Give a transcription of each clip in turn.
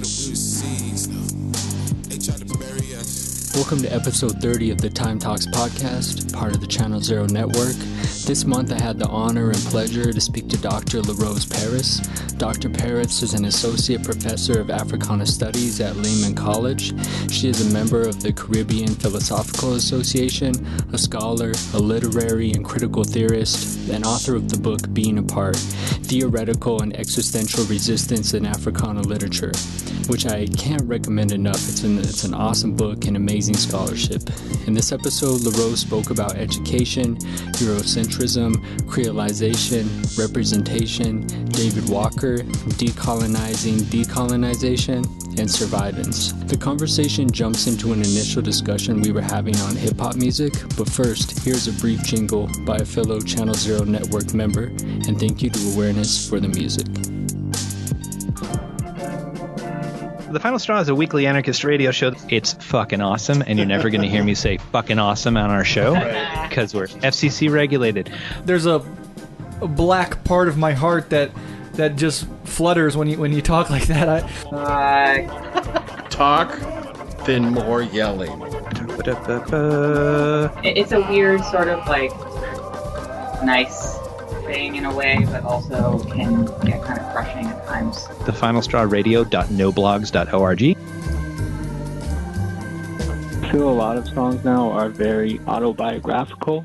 battle blue seas. They tried to bury Welcome to episode 30 of the Time Talks podcast, part of the Channel Zero Network. This month I had the honor and pleasure to speak to Dr. LaRose Parris. Dr. Parris is an associate professor of Africana Studies at Lehman College. She is a member of the Caribbean Philosophical Association, a scholar, a literary and critical theorist, and author of the book Being Apart Theoretical and Existential Resistance in Africana Literature which I can't recommend enough. It's an, it's an awesome book and amazing scholarship. In this episode, LaRose spoke about education, Eurocentrism, creolization, representation, David Walker, decolonizing decolonization, and survivance. The conversation jumps into an initial discussion we were having on hip hop music, but first, here's a brief jingle by a fellow Channel Zero Network member, and thank you to Awareness for the music. The Final Straw is a weekly anarchist radio show. It's fucking awesome, and you're never going to hear me say fucking awesome on our show because we're FCC regulated. There's a, a black part of my heart that that just flutters when you when you talk like that. I, Talk, then more yelling. It's a weird sort of like nice thing in a way, but also can get kind of crushing at times. The Final Straw Radio.noblogs.org. I feel a lot of songs now are very autobiographical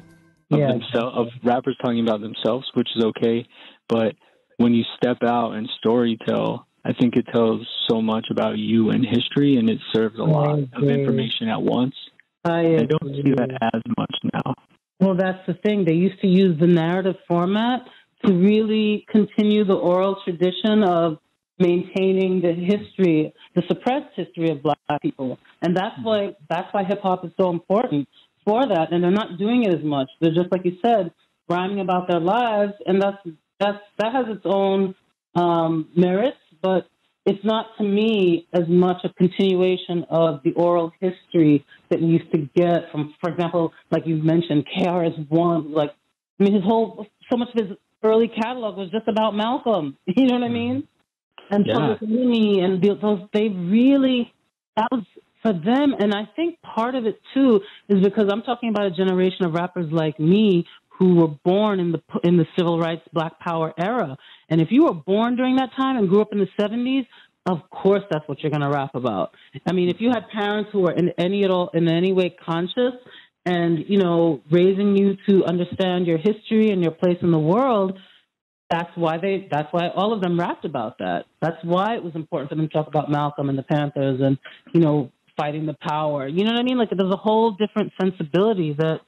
of, Yeah. themsel- of rappers talking about themselves, which is okay. But when you step out and story tell, I think it tells so much about you and history, and it serves a lot of information at once. I, I don't see that as much now. Well, that's the thing. They used to use the narrative format to really continue the oral tradition of maintaining the history, the suppressed history of black people. And that's why that's why hip hop is so important for that. And they're not doing it as much. They're just like you said, rhyming about their lives, and that's that's that has its own um, merits, but it's not to me as much a continuation of the oral history that we used to get from, for example, like you mentioned, KRS One. Like, I mean, his whole so much of his early catalog was just about Malcolm. You know what I mm-hmm. mean? And Yeah. Enemy and those they really that was for them. And I think part of it too is because I'm talking about a generation of rappers like me who were born in the in the civil rights Black Power era. And if you were born during that time and grew up in the 70s, of course that's what you're going to rap about. I mean, if you had parents who were in any at all in any way conscious and you know raising you to understand your history and your place in the world, that's why they that's why all of them rapped about that. That's why it was important for them to talk about Malcolm and the Panthers and you know fighting the power. You know what I mean? Like there's a whole different sensibility that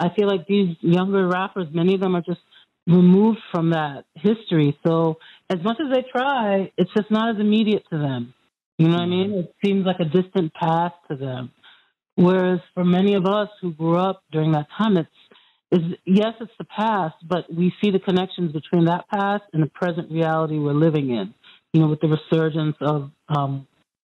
I feel like these younger rappers, many of them are just removed from that history. So as much as they try, it's just not as immediate to them. You know what I mean? It seems like a distant past to them. Whereas for many of us who grew up during that time, it's is yes, it's the past, but we see the connections between that past and the present reality we're living in. You know, with the resurgence of um,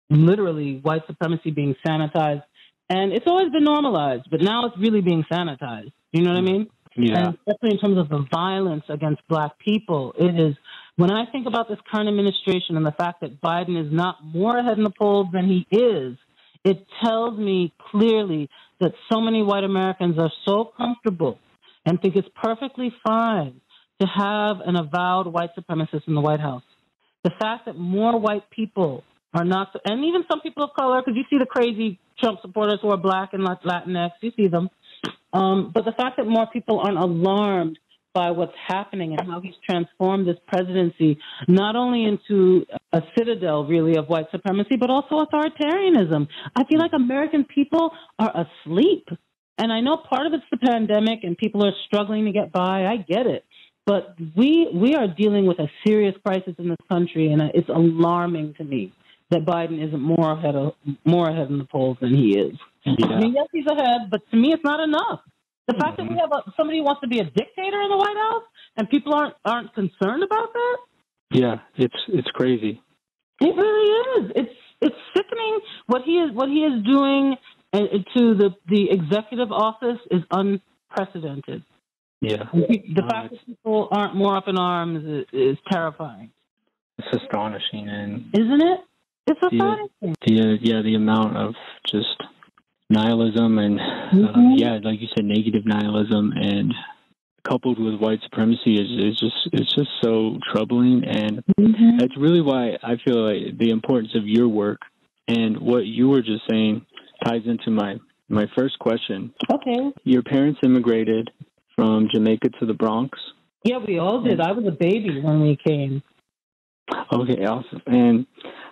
literally white supremacy being sanitized, and it's always been normalized, but now it's really being sanitized. You know what I mm. mean? Yeah. And especially in terms of the violence against black people, it is when I think about this current administration and the fact that Biden is not more ahead in the polls than he is, it tells me clearly that so many white Americans are so comfortable and think it's perfectly fine to have an avowed white supremacist in the White House. The fact that more white people are not, and even some people of color, because you see the crazy Trump supporters who are black and Latinx, you see them. Um, but the fact that more people aren't alarmed by what's happening and how he's transformed this presidency not only into a citadel really of white supremacy but also authoritarianism. I feel like American people are asleep. And I know part of it's the pandemic and people are struggling to get by. I get it. But we we are dealing with a serious crisis in this country and it's alarming to me that Biden isn't more ahead of more ahead in the polls than he is. I mean, yes, he's ahead, but to me, it's not enough. The fact that we have a, somebody who wants to be a dictator in the White House and people aren't aren't concerned about that, Yeah, it's it's crazy. it really is. It's it's sickening what he is what he is doing uh, to the the executive office is unprecedented. Yeah, The No, fact that people aren't more up in arms is, is terrifying, it's astonishing, and isn't it? It's the, the uh, yeah the amount of just nihilism and uh, Mhm. yeah like you said negative nihilism and coupled with white supremacy is, is just it's just so troubling and Mhm. that's really why I feel like the importance of your work and what you were just saying ties into my my first question. Okay. Your parents immigrated from Jamaica to the Bronx. Yeah, we all did. I was a baby when we came. Okay, awesome. And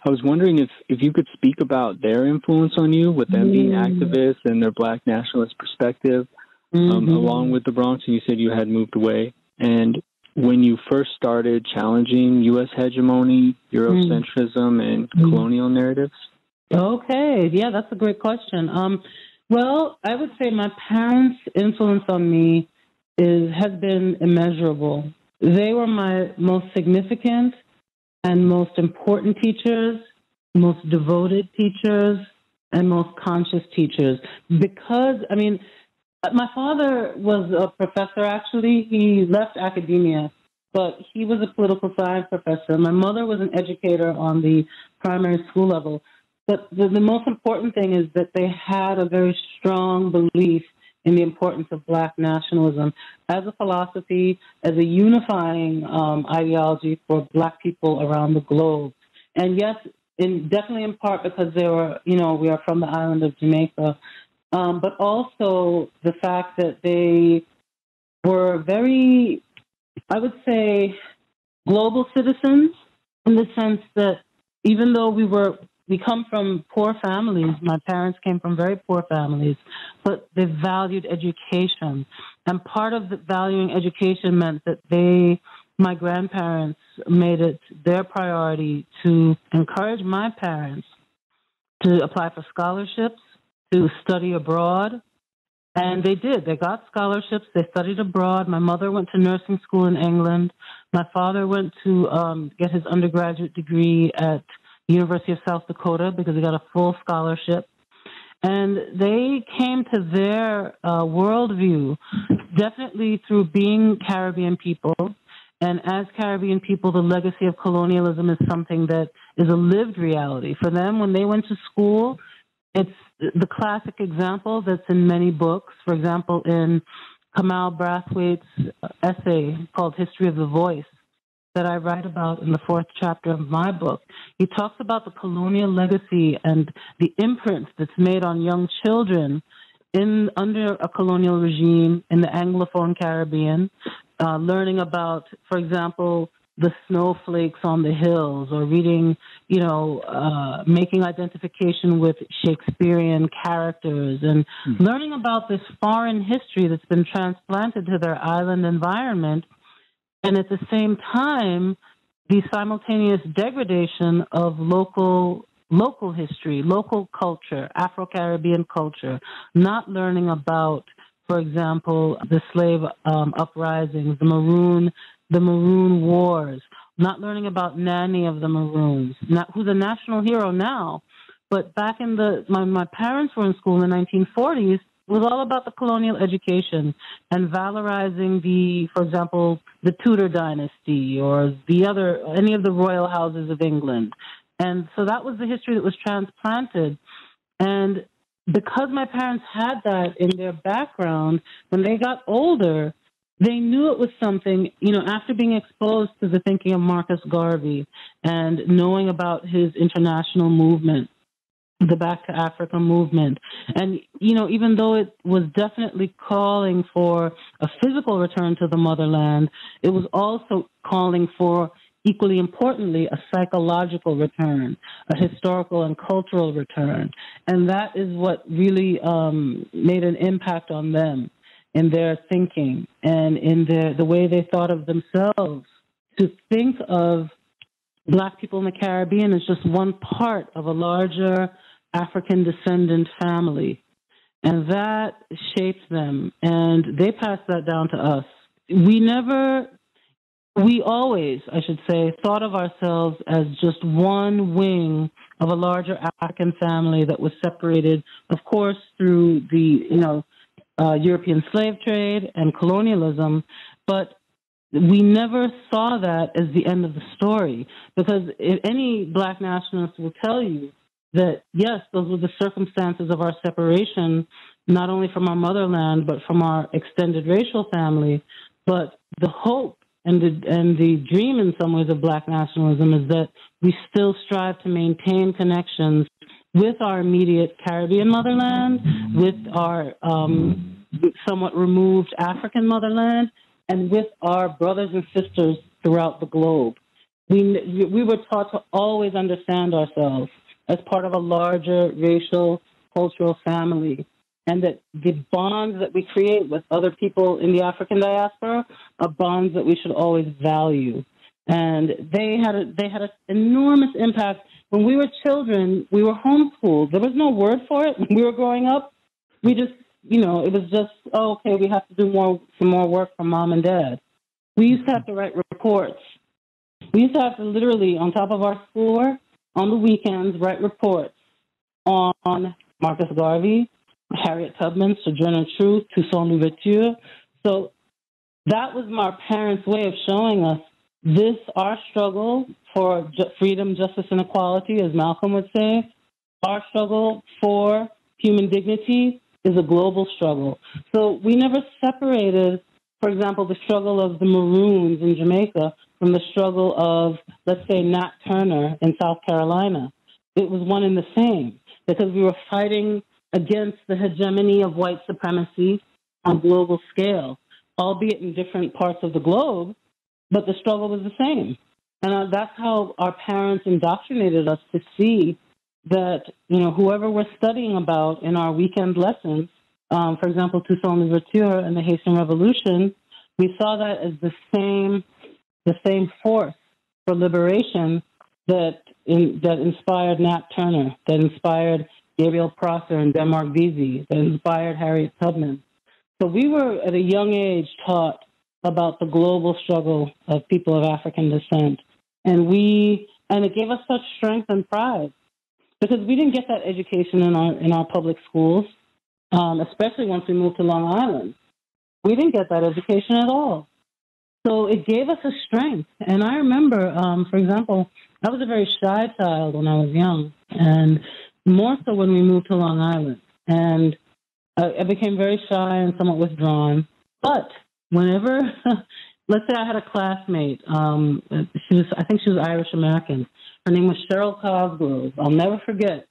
I was wondering if if you could speak about their influence on you, with them being Mm. activists and their Black nationalist perspective, um, Mhm. along with the Bronx. And you said you had moved away. And when you first started challenging U.S. hegemony, Eurocentrism, and Mm. colonial narratives. Okay, yeah, that's a great question. Um, well, I would say my parents' influence on me is has been immeasurable. They were my most significant and most important teachers, most devoted teachers, and most conscious teachers. Because I mean, my father was a professor. Actually, he left academia, but he was a political science professor. My mother was an educator on the primary school level. But the, the most important thing is that they had a very strong belief in the importance of black nationalism as a philosophy, as a unifying um, ideology for black people around the globe. And yes, in, definitely in part because they were, you know, we are from the island of Jamaica, um, but also the fact that they were very, I would say, global citizens in the sense that even though we were we come from poor families. My parents came from very poor families, but they valued education. And part of valuing education meant that they, my grandparents, made it their priority to encourage my parents to apply for scholarships, to study abroad. And they did. They got scholarships. They studied abroad. My mother went to nursing school in England. My father went to um, get his undergraduate degree at University of South Dakota because he got a full scholarship. And they came to their uh, worldview definitely through being Caribbean people. And as Caribbean people, the legacy of colonialism is something that is a lived reality. For them, when they went to school, it's the classic example that's in many books. For example, in Kamau Brathwaite's essay called History of the Voice, that I write about in the fourth chapter of my book. He talks about the colonial legacy and the imprint that's made on young children in under a colonial regime in the Anglophone Caribbean, uh, learning about, for example, the snowflakes on the hills, or reading, you know, uh, making identification with Shakespearean characters, and mm. learning about this foreign history that's been transplanted to their island environment and at the same time, the simultaneous degradation of local local history, local culture, Afro-Caribbean culture, not learning about, for example, the slave um, uprisings, the Maroon, the Maroon Wars, not learning about Nanny of the Maroons, not, who's a national hero now, but back in the my, my parents were in school in the 1940s was all about the colonial education and valorizing the, for example, the Tudor dynasty or the other, any of the royal houses of England. And so that was the history that was transplanted. And because my parents had that in their background, when they got older, they knew it was something, you know, after being exposed to the thinking of Marcus Garvey and knowing about his international movement the Back to Africa movement. And, you know, even though it was definitely calling for a physical return to the motherland, it was also calling for, equally importantly, a psychological return, a historical and cultural return. And that is what really um, made an impact on them in their thinking and in their, the way they thought of themselves. To think of black people in the Caribbean is just one part of a larger African descendant family. And that shaped them, and they passed that down to us. We never, we always, I should say, thought of ourselves as just one wing of a larger African family that was separated, of course, through the, you know, uh, European slave trade and colonialism, but we never saw that as the end of the story because any black nationalist will tell you that yes, those were the circumstances of our separation, not only from our motherland but from our extended racial family. But the hope and the and the dream in some ways of black nationalism is that we still strive to maintain connections with our immediate Caribbean motherland, with our um, somewhat removed African motherland, and with our brothers and sisters throughout the globe. We, we were taught to always understand ourselves as part of a larger racial, cultural family, and that the bonds that we create with other people in the African diaspora are bonds that we should always value. And they had a, they had an enormous impact. When we were children, we were homeschooled. There was no word for it when we were growing up. We just you know, it was just, oh, okay, we have to do more, some more work for mom and dad. We used to have to write reports. We used to have to literally, on top of our schoolwork, on the weekends, write reports on Marcus Garvey, Harriet Tubman, Sojourner Truth, Toussaint Louverture. So that was my parents' way of showing us this, our struggle for freedom, justice, and equality, as Malcolm would say, our struggle for human dignity is a global struggle. So we never separated, for example, the struggle of the Maroons in Jamaica from the struggle of, let's say, Nat Turner in South Carolina. It was one and the same because we were fighting against the hegemony of white supremacy on global scale, albeit in different parts of the globe, but the struggle was the same. And uh, that's how our parents indoctrinated us to see that you know whoever we're studying about in our weekend lessons, um, for example, Toussaint Louverture and the Haitian Revolution, we saw that as the same the same force for liberation that in, that inspired Nat Turner, that inspired Gabriel Prosser and Denmark Vesey, that inspired Harriet Tubman. So we were at a young age taught about the global struggle of people of African descent, and we and it gave us such strength and pride because we didn't get that education in our in our public schools, um, especially once we moved to Long Island. We didn't get that education at all. So it gave us a strength. And I remember, um, for example, I was a very shy child when I was young, and more so when we moved to Long Island. And I, I became very shy and somewhat withdrawn. But whenever, let's say I had a classmate, um, she was, I think she was Irish American, her name was Cheryl Cosgrove. I'll never forget.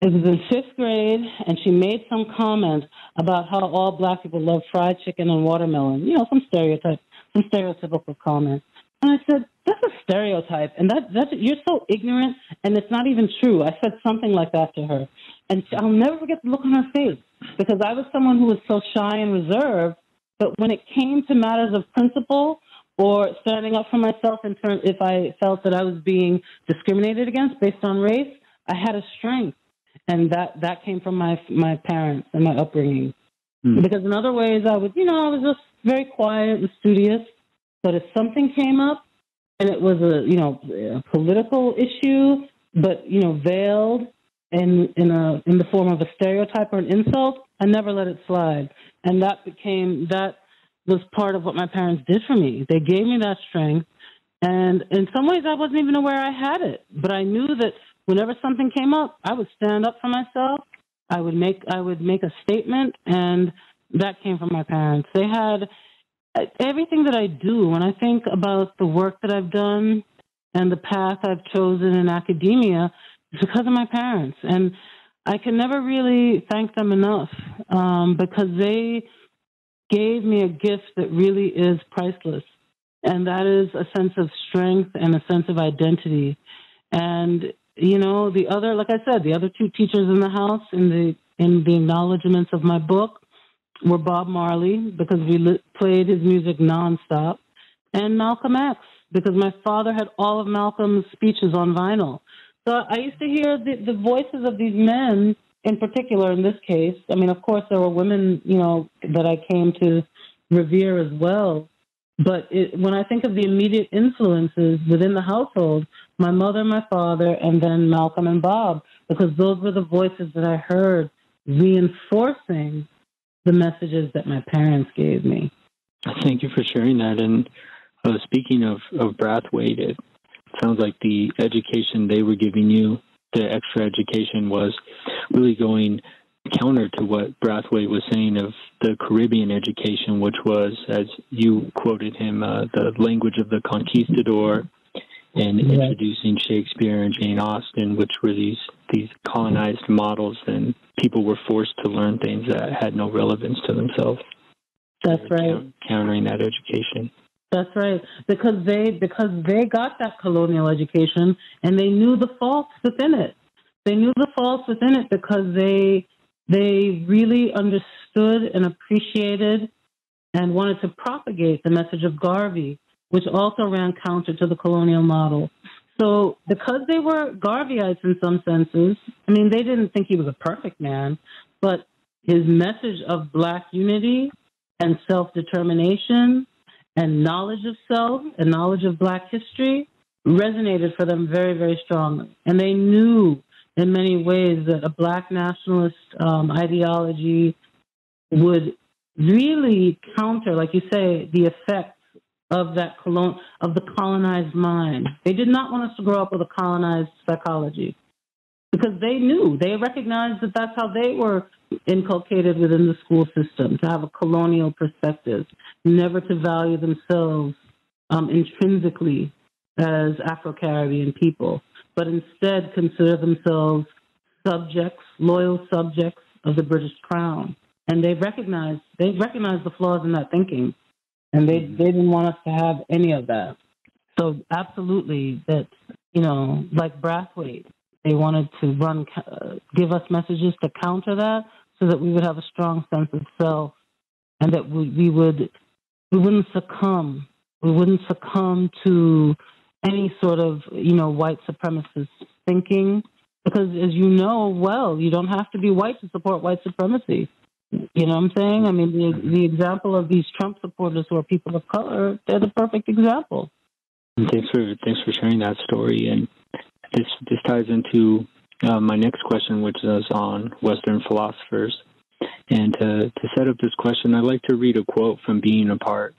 It was in fifth grade, and she made some comment about how all black people love fried chicken and watermelon. You know, some stereotype, some stereotypical comment. And I said, "That's a stereotype, and that that's you're so ignorant, and it's not even true." I said something like that to her, and I'll never forget the look on her face because I was someone who was so shy and reserved. But when it came to matters of principle, or standing up for myself in terms if I felt that I was being discriminated against based on race, I had a strength, and that that came from my my parents and my upbringing. Mm. Because in other ways, I was you know I was just very quiet and studious, but if something came up and it was a you know a political issue, but you know veiled in in a in the form of a stereotype or an insult, I never let it slide, and that became that was part of what my parents did for me. They gave me that strength. And in some ways, I wasn't even aware I had it. But I knew that whenever something came up, I would stand up for myself. I would make I would make a statement, and that came from my parents. They had everything that I do. When I think about the work that I've done and the path I've chosen in academia, it's because of my parents, and I can never really thank them enough um, because they gave me a gift that really is priceless. And that is a sense of strength and a sense of identity. And, you know, the other, like I said, the other two teachers in the house in the, in the acknowledgments of my book were Bob Marley, because we li- played his music nonstop, and Malcolm X, because my father had all of Malcolm's speeches on vinyl. So I used to hear the, the voices of these men in particular, in this case, I mean, of course, there were women, you know, that I came to revere as well. But it, when I think of the immediate influences within the household, my mother, my father, and then Malcolm and Bob, because those were the voices that I heard reinforcing the messages that my parents gave me. Thank you for sharing that. And uh, speaking of, of Brathwaite, it sounds like the education they were giving you, the extra education, was really going counter to what Brathwaite was saying of the Caribbean education, which was, as you quoted him, uh, the language of the conquistador, and introducing Shakespeare and Jane Austen, which were these these colonized models, and people were forced to learn things that had no relevance to themselves. That's right. Countering that education. That's right. Because they because they got that colonial education and they knew the faults within it. They knew the faults within it because they they really understood and appreciated and wanted to propagate the message of Garvey, which also ran counter to the colonial model. So, because they were Garveyites in some senses, I mean, they didn't think he was a perfect man, but his message of black unity and self determination and knowledge of self and knowledge of black history resonated for them very, very strongly. And they knew in many ways that a black nationalist um, ideology would really counter, like you say, the effects of that colon- of the colonized mind. They did not want us to grow up with a colonized psychology because they knew, they recognized that that's how they were inculcated within the school system to have a colonial perspective, never to value themselves um, intrinsically as Afro Caribbean people, but instead consider themselves subjects, loyal subjects of the British Crown. And they recognized they recognized the flaws in that thinking, and they they didn't want us to have any of that. So absolutely, that you know, like Brathwaite, they wanted to run, uh, give us messages to counter that, so that we would have a strong sense of self, and that we, we would we wouldn't succumb. We wouldn't succumb to any sort of you know white supremacist thinking, because as you know well, you don't have to be white to support white supremacy. You know what I'm saying? I mean, the the example of these Trump supporters who are people of color, they're the perfect example. Thanks for thanks for sharing that story, and this this ties into uh, my next question, which is on Western philosophers. And to, to set up this question, I'd like to read a quote from Being Apart.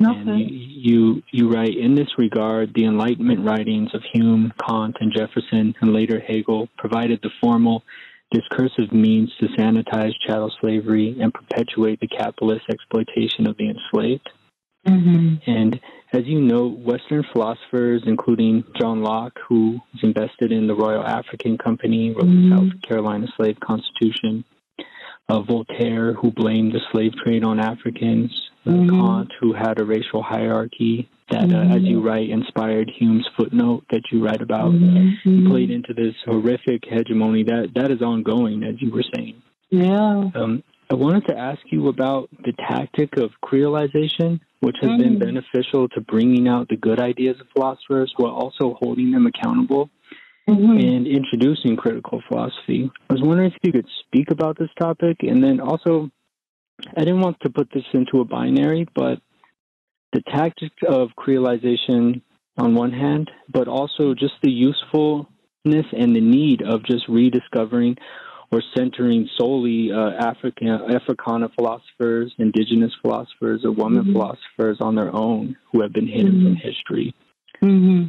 Okay. And you, you, you write, in this regard, the Enlightenment writings of Hume, Kant, and Jefferson, and later Hegel, provided the formal discursive means to sanitize chattel slavery and perpetuate the capitalist exploitation of the enslaved. Mm-hmm. And as you know, Western philosophers, including John Locke, who was invested in the Royal African Company, wrote mm-hmm. the South Carolina Slave Constitution, uh, Voltaire, who blamed the slave trade on Africans, uh, mm-hmm. Kant, who had a racial hierarchy that, uh, as you mm-hmm. write, inspired Hume's footnote that you write about, mm-hmm. played into this horrific hegemony that, that is ongoing, as you were saying. Yeah. Um, I wanted to ask you about the tactic of creolization, which has mm. been beneficial to bringing out the good ideas of philosophers while also holding them accountable mm-hmm. and introducing critical philosophy. I was wondering if you could speak about this topic. And then also, I didn't want to put this into a binary, but the tactic of creolization on one hand, but also just the usefulness and the need of just rediscovering or centering solely uh, African Africana philosophers, indigenous philosophers, or women mm-hmm. philosophers on their own who have been hidden mm-hmm. from history. Mm-hmm.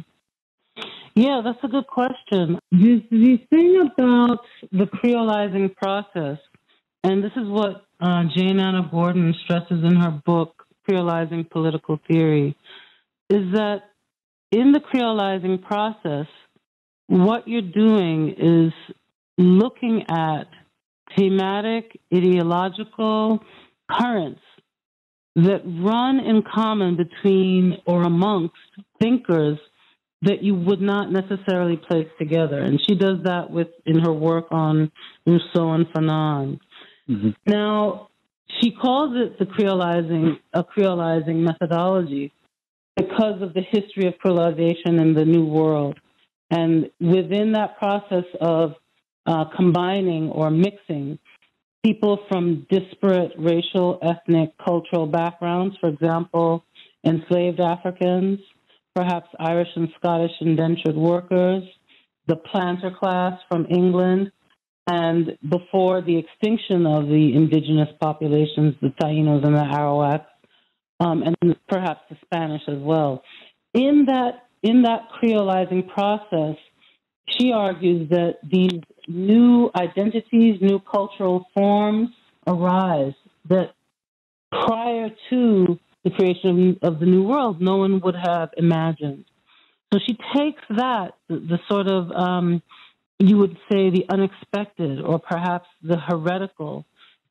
Yeah, that's a good question. The, the thing about the creolizing process, and this is what uh, Jane Anna Gordon stresses in her book, Creolizing Political Theory, is that in the creolizing process, what you're doing is looking at thematic, ideological currents that run in common between or amongst thinkers that you would not necessarily place together. And she does that with in her work on Rousseau and Fanon. Mm-hmm. Now, she calls it the creolizing a creolizing methodology because of the history of creolization in the New World. And within that process of uh, combining or mixing people from disparate racial, ethnic, cultural backgrounds, for example, enslaved Africans, perhaps Irish and Scottish indentured workers, the planter class from England, and before the extinction of the indigenous populations, the Tainos and the Arawaks, um, and perhaps the Spanish as well. In that in that creolizing process, she argues that these new identities, new cultural forms arise that prior to the creation of, the New World, no one would have imagined. So she takes that, the, the sort of, um, you would say, the unexpected or perhaps the heretical,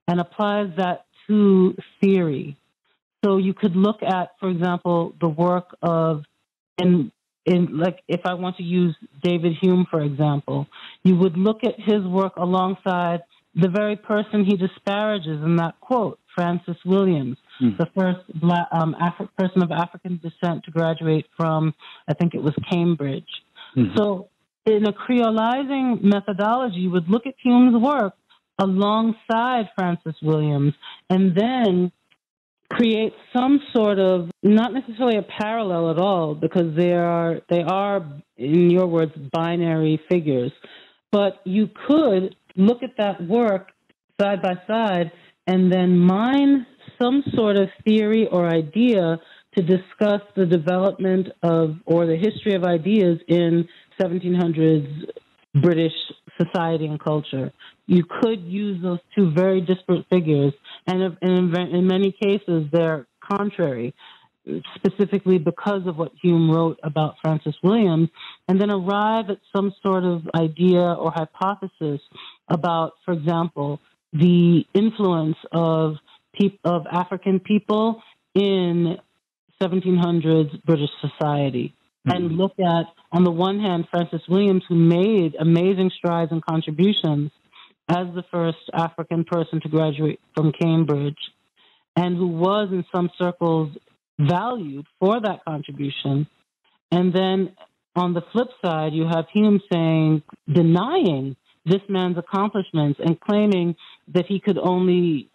and applies that to theory. So you could look at, for example, the work of, in, in like if I want to use David Hume, for example, you would look at his work alongside the very person he disparages in that quote, Francis Williams, mm. the first black, um, Afri- person of African descent to graduate from, I think it was Cambridge. Mm-hmm. So, in a creolizing methodology, would look at Hume's work alongside Francis Williams and then create some sort of not necessarily a parallel at all because they are they are in your words binary figures. But you could look at that work side by side and then mine some sort of theory or idea to discuss the development of or the history of ideas in 1700s British society and culture. You could use those two very disparate figures, and in, in many cases they're contrary, specifically because of what Hume wrote about Francis Williams, and then arrive at some sort of idea or hypothesis about, for example, the influence of of African people in 1700s British society mm-hmm. and look at, on the one hand, Francis Williams, who made amazing strides and contributions as the first African person to graduate from Cambridge, and who was in some circles valued for that contribution. And then on the flip side, you have Hume saying, denying this man's accomplishments and claiming that he could only,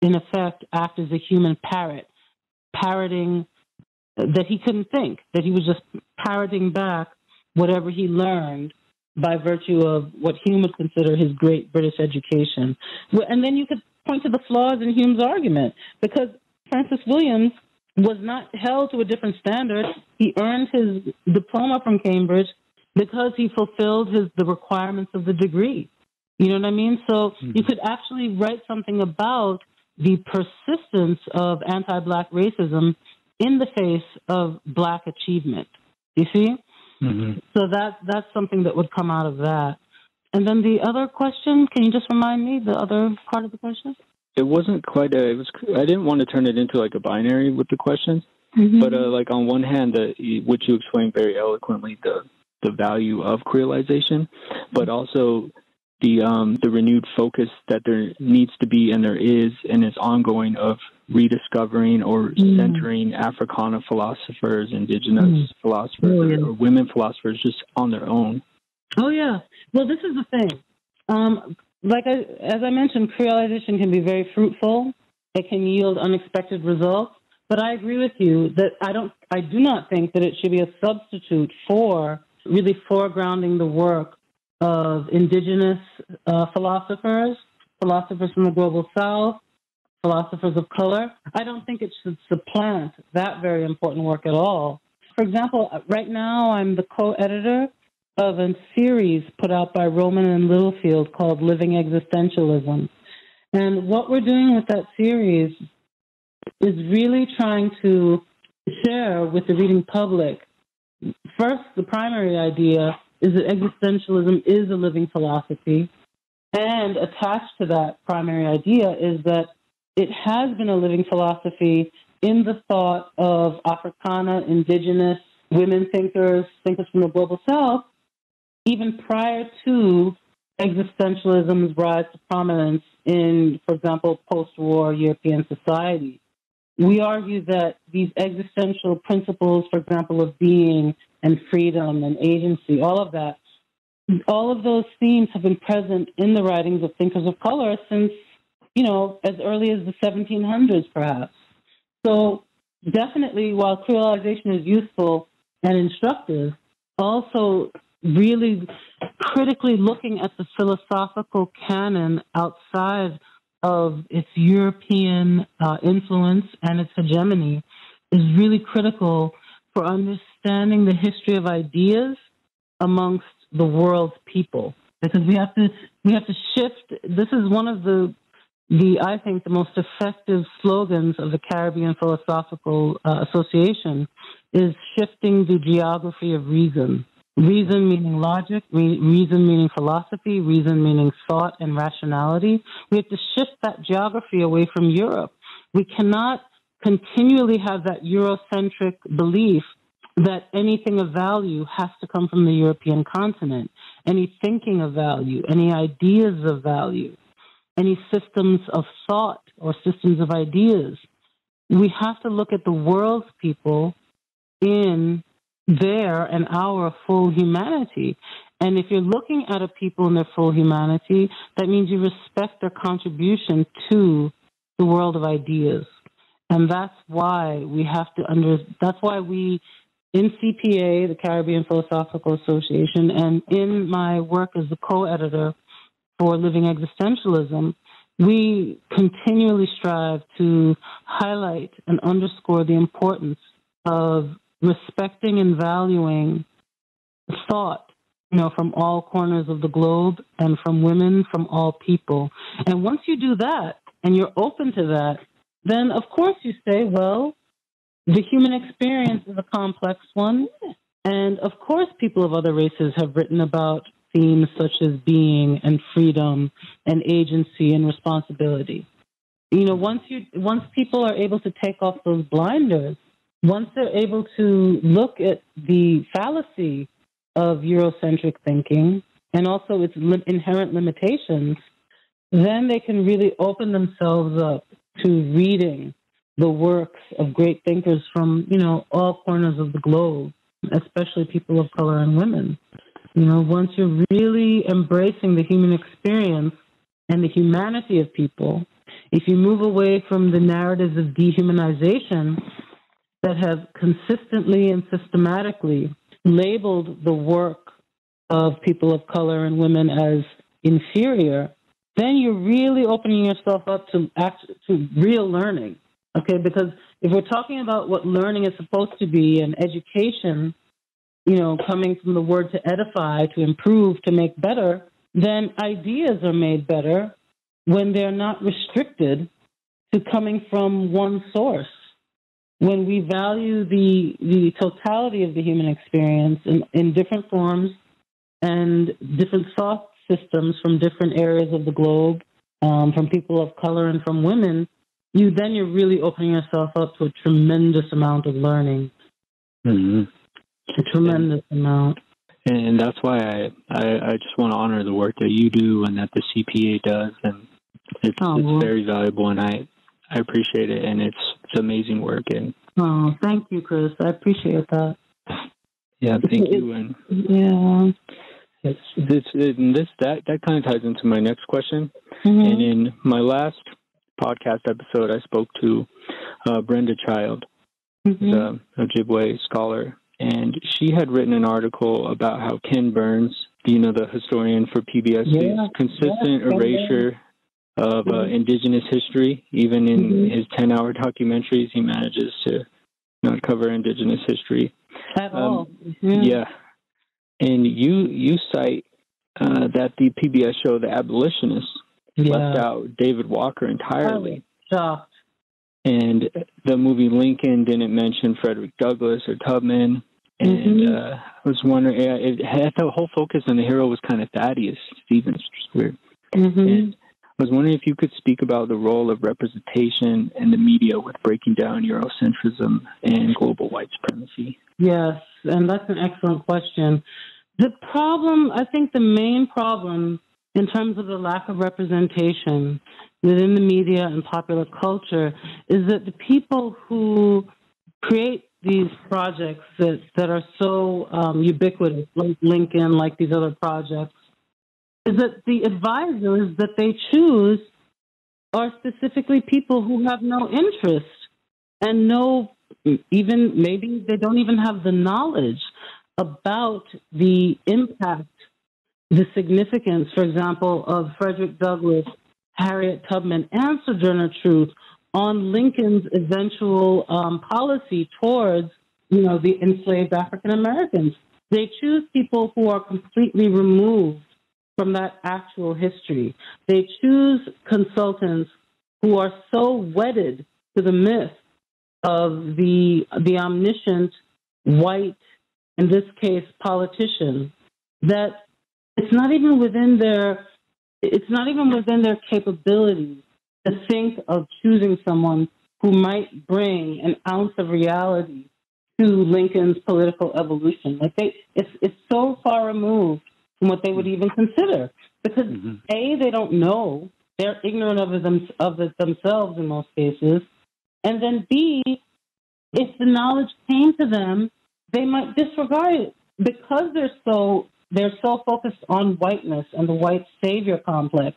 in effect, act as a human parrot, parroting that he couldn't think, that he was just parroting back whatever he learned by virtue of what Hume would consider his great British education. And then you could point to the flaws in Hume's argument because Francis Williams was not held to a different standard. He earned his diploma from Cambridge because he fulfilled his the requirements of the degree. You know what I mean? So mm-hmm. you could actually write something about the persistence of anti-black racism in the face of black achievement. You see? Mm-hmm. So that that's something that would come out of that. And then the other question, can you just remind me the other part of the question? It wasn't quite a. It was. I didn't want to turn it into like a binary with the questions, mm-hmm. but uh, like on one hand, the which you explained very eloquently, the the value of creolization, but also the um, the renewed focus that there needs to be and there is and is ongoing of rediscovering or mm. centering Africana philosophers, indigenous mm. philosophers, oh, yeah. or women philosophers just on their own. Oh yeah. Well, this is the thing. Um, like I, as I mentioned, creolization can be very fruitful. It can yield unexpected results. But I agree with you that I don't. I do not think that it should be a substitute for really foregrounding the work of indigenous uh, philosophers, philosophers from the global south, philosophers of color. I don't think it should supplant that very important work at all. For example, right now I'm the co-editor of a series put out by Rowman and Littlefield called Living Existentialism. And what we're doing with that series is really trying to share with the reading public first, the primary idea is that existentialism is a living philosophy. And attached to that primary idea is that it has been a living philosophy in the thought of Africana, indigenous, women thinkers, thinkers from the global south, even prior to existentialism's rise to prominence in, for example, post war European society we argue that these existential principles, for example, of being and freedom and agency, all of that, all of those themes have been present in the writings of thinkers of color since, you know, as early as the 1700s, perhaps. So, definitely, while creolization is useful and instructive, also really critically looking at the philosophical canon outside of its European uh, influence and its hegemony is really critical for understanding the history of ideas amongst the world's people. Because we have to we have to shift. This is one of the the I think the most effective slogans of the Caribbean Philosophical uh, Association is shifting the geography of reason. Reason meaning logic, re- reason meaning philosophy, reason meaning thought and rationality. We have to shift that geography away from Europe. We cannot continually have that Eurocentric belief that anything of value has to come from the European continent. Any thinking of value, any ideas of value, any systems of thought or systems of ideas. We have to look at the world's people in their and our full humanity. And if you're looking at a people in their full humanity, that means you respect their contribution to the world of ideas. And that's why we have to under, that's why we, in CPA, the Caribbean Philosophical Association, and in my work as the co-editor for Living Existentialism, we continually strive to highlight and underscore the importance of respecting and valuing thought, you know, from all corners of the globe and from women from all people. And once you do that and you're open to that, then of course you say, well, the human experience is a complex one. And of course, people of other races have written about themes such as being and freedom and agency and responsibility. You know, once you once people are able to take off those blinders once they're able to look at the fallacy of Eurocentric thinking and also its li- inherent limitations, then they can really open themselves up to reading the works of great thinkers from, you know, all corners of the globe, especially people of color and women. You know, once you're really embracing the human experience and the humanity of people, if you move away from the narratives of dehumanization that have consistently and systematically labeled the work of people of color and women as inferior, then you're really opening yourself up to act, to real learning. Okay, because if we're talking about what learning is supposed to be and education, you know, coming from the word to edify, to improve, to make better, then ideas are made better when they're not restricted to coming from one source. When we value the the totality of the human experience in, in different forms and different thought systems from different areas of the globe, um, from people of color and from women, you then you're really opening yourself up to a tremendous amount of learning. Mm-hmm. A tremendous and, amount. And that's why I, I, I just want to honor the work that you do and that the CPA does, and it's, oh, it's very valuable. And I I appreciate it, and it's it's amazing work. And oh, thank you, Chris. I appreciate that. Yeah, thank you. And yeah, it's this this that that kind of ties into my next question. Mm-hmm. And in my last podcast episode, I spoke to uh, Brenda Child, mm-hmm. the Ojibwe scholar, and she had written an article about how Ken Burns, you know, the historian for PBS, yeah. consistent yeah, erasure of uh, mm-hmm. indigenous history. Even in mm-hmm. his 10 hour documentaries, he manages to not cover indigenous history. At um, all. Mm-hmm. Yeah. And you, you cite uh, that the PBS show, The Abolitionists, yeah. left out David Walker entirely. Shocked. And the movie Lincoln didn't mention Frederick Douglass or Tubman. And mm-hmm. uh, I was wondering, yeah, it had the whole focus on the hero was kind of Thaddeus Stevens, which is weird. Mm-hmm. And I was wondering if you could speak about the role of representation in the media with breaking down Eurocentrism and global white supremacy. Yes, and that's an excellent question. The problem, I think the main problem in terms of the lack of representation within the media and popular culture is that the people who create these projects that, that are so um, ubiquitous, like Lincoln, like these other projects, is that the advisors that they choose are specifically people who have no interest and no even maybe they don't even have the knowledge about the impact, the significance, for example, of Frederick Douglass Harriet Tubman and Sojourner Truth on Lincoln's eventual um, policy towards, you know, the enslaved African Americans. They choose people who are completely removed from that actual history. They choose consultants who are so wedded to the myth of the the omniscient white, in this case, politician, that it's not even within their it's not even within their capability to think of choosing someone who might bring an ounce of reality to Lincoln's political evolution. Like they, it's it's so far removed from what they would even consider because mm-hmm. a they don't know they're ignorant of them of it themselves in most cases, and then b if the knowledge came to them, they might disregard it because they're so they're so focused on whiteness and the white savior complex.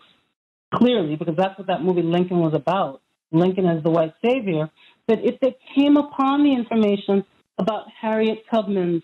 Clearly, because that's what that movie Lincoln was about. Lincoln as the white savior. That if they came upon the information about Harriet Tubman's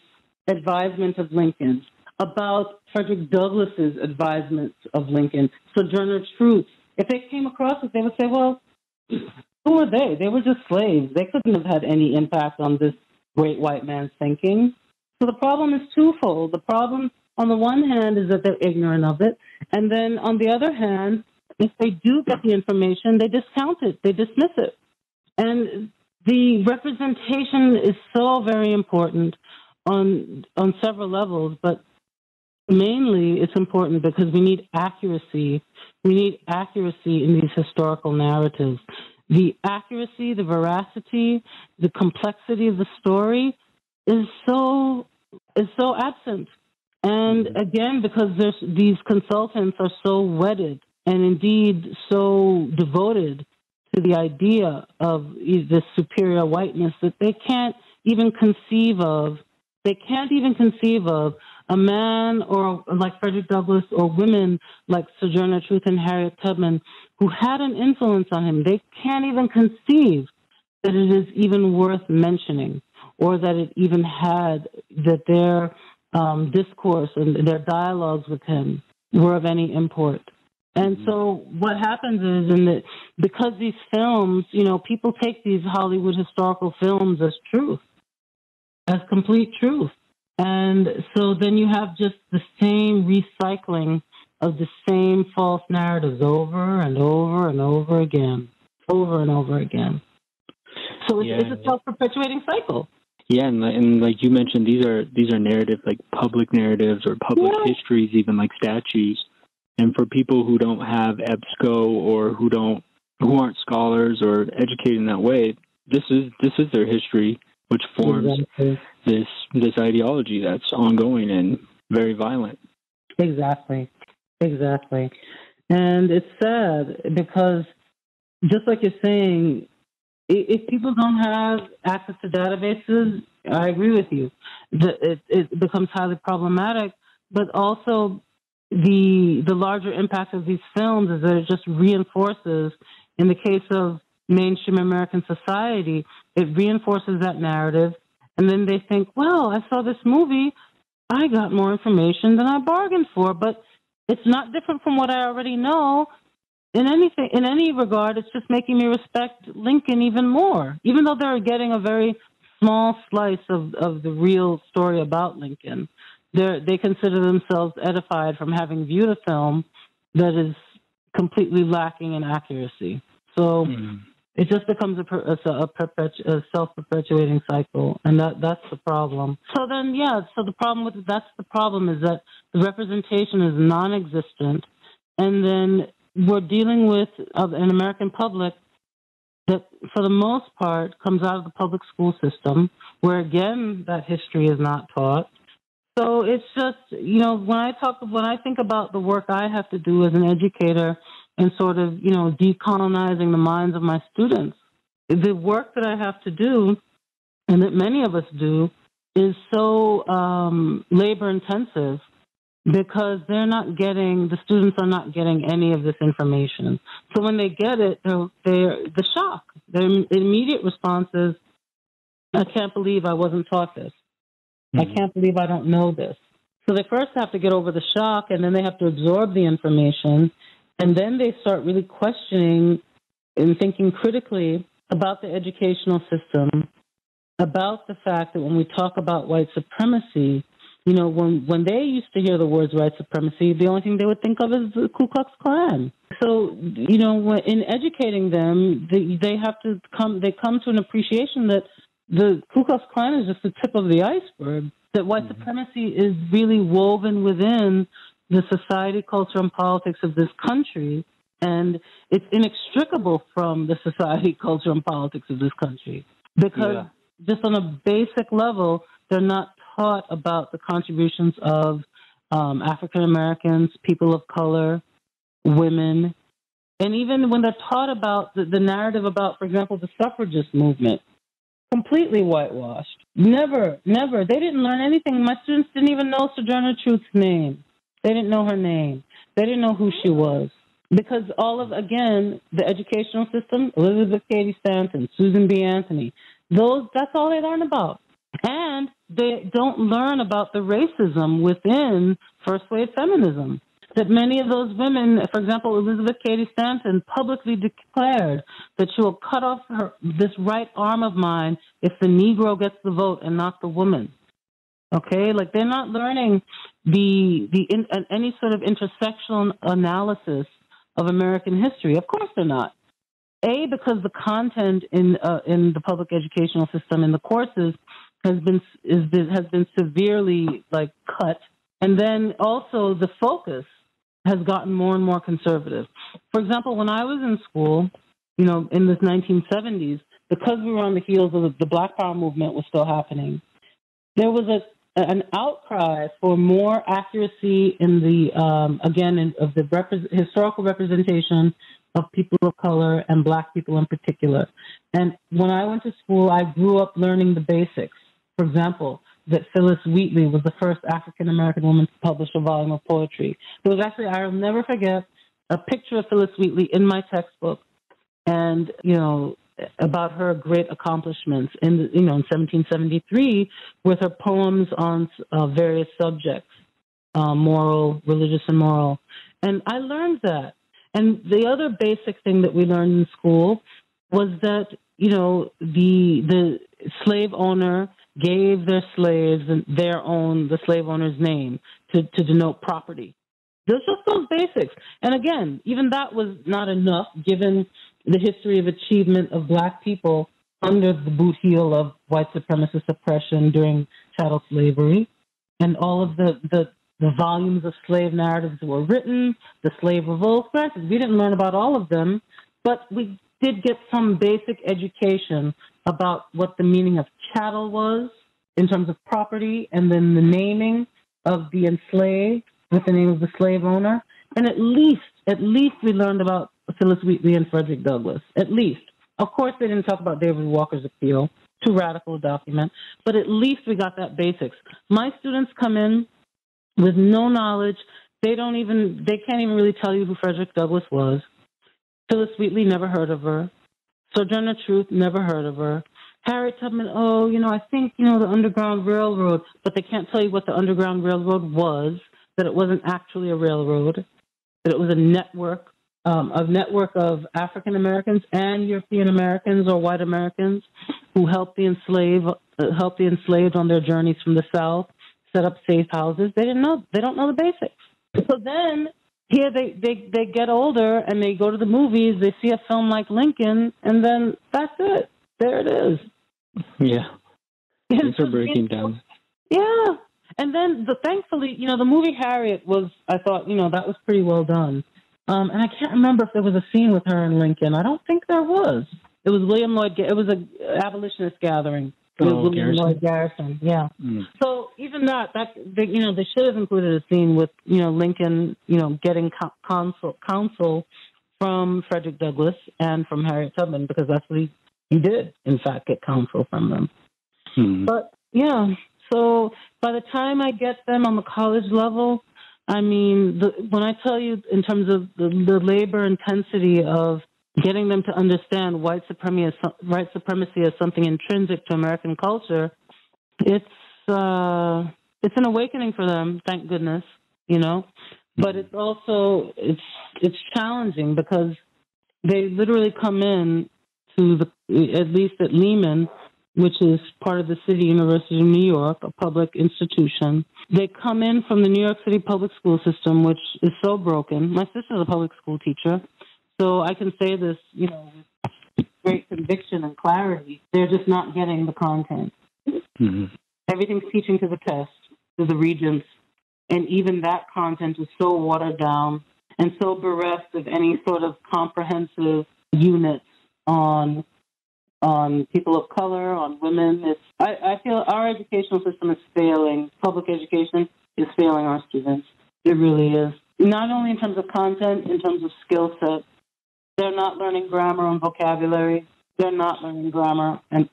advisement of Lincoln, about Frederick Douglass's advisement of Lincoln, Sojourner Truth, if they came across it, they would say, well, who were they? They were just slaves. They couldn't have had any impact on this great white man's thinking. So the problem is twofold. The problem, on the one hand, is that they're ignorant of it. And then on the other hand, if they do get the information, they discount it, they dismiss it. And the representation is so very important on on several levels, but mainly it's important because we need accuracy. We need accuracy in these historical narratives. The accuracy, the veracity, the complexity of the story is so is so absent. And mm-hmm. again, because these consultants are so wedded and indeed so devoted to the idea of this superior whiteness that they can't even conceive of, they can't even conceive of a man or like Frederick Douglass or women like Sojourner Truth and Harriet Tubman who had an influence on him. They can't even conceive that it is even worth mentioning or that it even had that their um, discourse and their dialogues with him were of any import. And mm-hmm. so what happens is in that because these films, you know, people take these Hollywood historical films as truth, as complete truth. And so then you have just the same recycling of the same false narratives over and over and over again, over and over again. So it's, yeah. it's a self-perpetuating cycle. Yeah, and, and like you mentioned, these are these are narratives like public narratives or public yeah. histories, even like statues and for people who don't have EBSCO or who don't who aren't scholars or educated in that way, this is this is their history, which forms exactly. this this ideology that's ongoing and very violent. Exactly, exactly, and it's sad because just like you're saying, if people don't have access to databases, I agree with you. It, it becomes highly problematic, but also the the larger impact of these films is that it just reinforces, in the case of mainstream American society, it reinforces that narrative, and then they think, well, I saw this movie, I got more information than I bargained for, but it's not different from what I already know. In anything, in any regard, it's just making me respect Lincoln even more, even though they're getting a very small slice of, of the real story about Lincoln they they consider themselves edified from having viewed a film that is completely lacking in accuracy. So mm. it just becomes a, a, a, perpetu- a self-perpetuating cycle, and that that's the problem. So then, yeah. So the problem with that's the problem is that the representation is non-existent, and then we're dealing with an American public that, for the most part, comes out of the public school system, where again that history is not taught. So it's just, you know, when I talk, when I think about the work I have to do as an educator and sort of, you know, decolonizing the minds of my students, the work that I have to do and that many of us do is so um, labor intensive because they're not getting the students are not getting any of this information. So when they get it, they're, they're the shock. Their immediate response is, "I can't believe I wasn't taught this." Mm-hmm. I can't believe I don't know this. So they first have to get over the shock and then they have to absorb the information. And then they start really questioning and thinking critically about the educational system, about the fact that when we talk about white supremacy, you know, when when they used to hear the words white supremacy, the only thing they would think of is the Ku Klux Klan. So, you know, in educating them, they, they have to come. They come to an appreciation that the Ku Klux Klan is just the tip of the iceberg. That white mm-hmm. supremacy is really woven within the society, culture, and politics of this country, and it's inextricable from the society, culture, and politics of this country because yeah. just on a basic level, they're not taught about the contributions of um, African Americans, people of color, women, and even when they're taught about the, the narrative about, for example, the suffragist movement, completely whitewashed. Never, never. They didn't learn anything. My students didn't even know Sojourner Truth's name. They didn't know her name. They didn't know who she was. Because all of, again, the educational system, Elizabeth Cady Stanton, Susan B. Anthony, those, that's all they learn about. And they don't learn about the racism within first wave feminism. That many of those women, for example, Elizabeth Cady Stanton, publicly declared that she will cut off her, this right arm of mine if the Negro gets the vote and not the woman. Okay, like they're not learning the the in, any sort of intersectional analysis of American history. Of course, they're not. A because the content in uh, in the public educational system in the courses has been is has been severely like cut, and then also the focus has gotten more and more conservative. For example, when I was in school, you know, in the 1970s, because we were on the heels of the, the Black Power movement was still happening, there was a an outcry for more accuracy in the um, again in, of the rep- historical representation of people of color and black people in particular. And when I went to school, I grew up learning the basics. For example, that Phillis Wheatley was the first African American woman to publish a volume of poetry. There was actually, I'll never forget, a picture of Phillis Wheatley in my textbook, and you know about her great accomplishments in you know in 1773 with her poems on uh, various subjects, uh, moral, religious, and moral. And I learned that. And the other basic thing that we learned in school was that you know the the slave owner gave their slaves their own, the slave owner's name to, to denote property. Just, just those basics. And again, even that was not enough given the history of achievement of black people under the boot heel of white supremacist oppression during chattel slavery and all of the, the, the volumes of slave narratives that were written, the slave revolts. Granted, we didn't learn about all of them, but we did get some basic education about what the meaning of chattel was in terms of property and then the naming of the enslaved with the name of the slave owner. And at least, at least we learned about Phillis Wheatley and Frederick Douglass. At least. Of course, they didn't talk about David Walker's appeal. Too radical document. But at least we got that basics. My students come in with no knowledge. They don't even, they can't even really tell you who Frederick Douglass was. Phillis Wheatley, never heard of her. Sojourner Truth, never heard of her. Harriet Tubman, oh, you know, I think, you know, the Underground Railroad, but they can't tell you what the Underground Railroad was, that it wasn't actually a railroad, that it was a network, um, a network of African Americans and European Americans or white Americans who helped the enslaved, uh, helped the enslaved on their journeys from the South, set up safe houses. They didn't know, they don't know the basics. So then here they, they, they get older and they go to the movies, they see a film like Lincoln, and then that's it. There it is. Yeah. Things are breaking down. Yeah. And then the thankfully, you know, the movie Harriet was I thought, you know, that was pretty well done. Um, and I can't remember if there was a scene with her and Lincoln. I don't think there was. It was William Lloyd. It was a abolitionist gathering. Oh, William Garrison. Lloyd Garrison. Yeah. Mm. So even that, that they, you know, they should have included a scene with you know Lincoln, you know, getting counsel counsel from Frederick Douglass and from Harriet Tubman because that's what he he did, in fact, get counsel from them. Hmm. But yeah, so by the time I get them on the college level, I mean, the, when I tell you in terms of the, the labor intensity of getting them to understand white supremacy as, white supremacy as something intrinsic to American culture, it's uh, it's an awakening for them. Thank goodness, you know. But it's also it's it's challenging because they literally come in to the at least at Lehman, which is part of the City University of New York, a public institution. They come in from the New York City public school system, which is so broken. My sister's a public school teacher, so I can say this, you know, with great conviction and clarity. They're just not getting the content. Mm-hmm. Everything's teaching to the test, to the regents, and even that content is so watered down and so bereft of any sort of comprehensive units on on people of color, on women. It's, I, I feel our educational system is failing. Public education is failing our students. It really is. Not only in terms of content, in terms of skill set. They're not learning grammar and vocabulary. They're not learning grammar and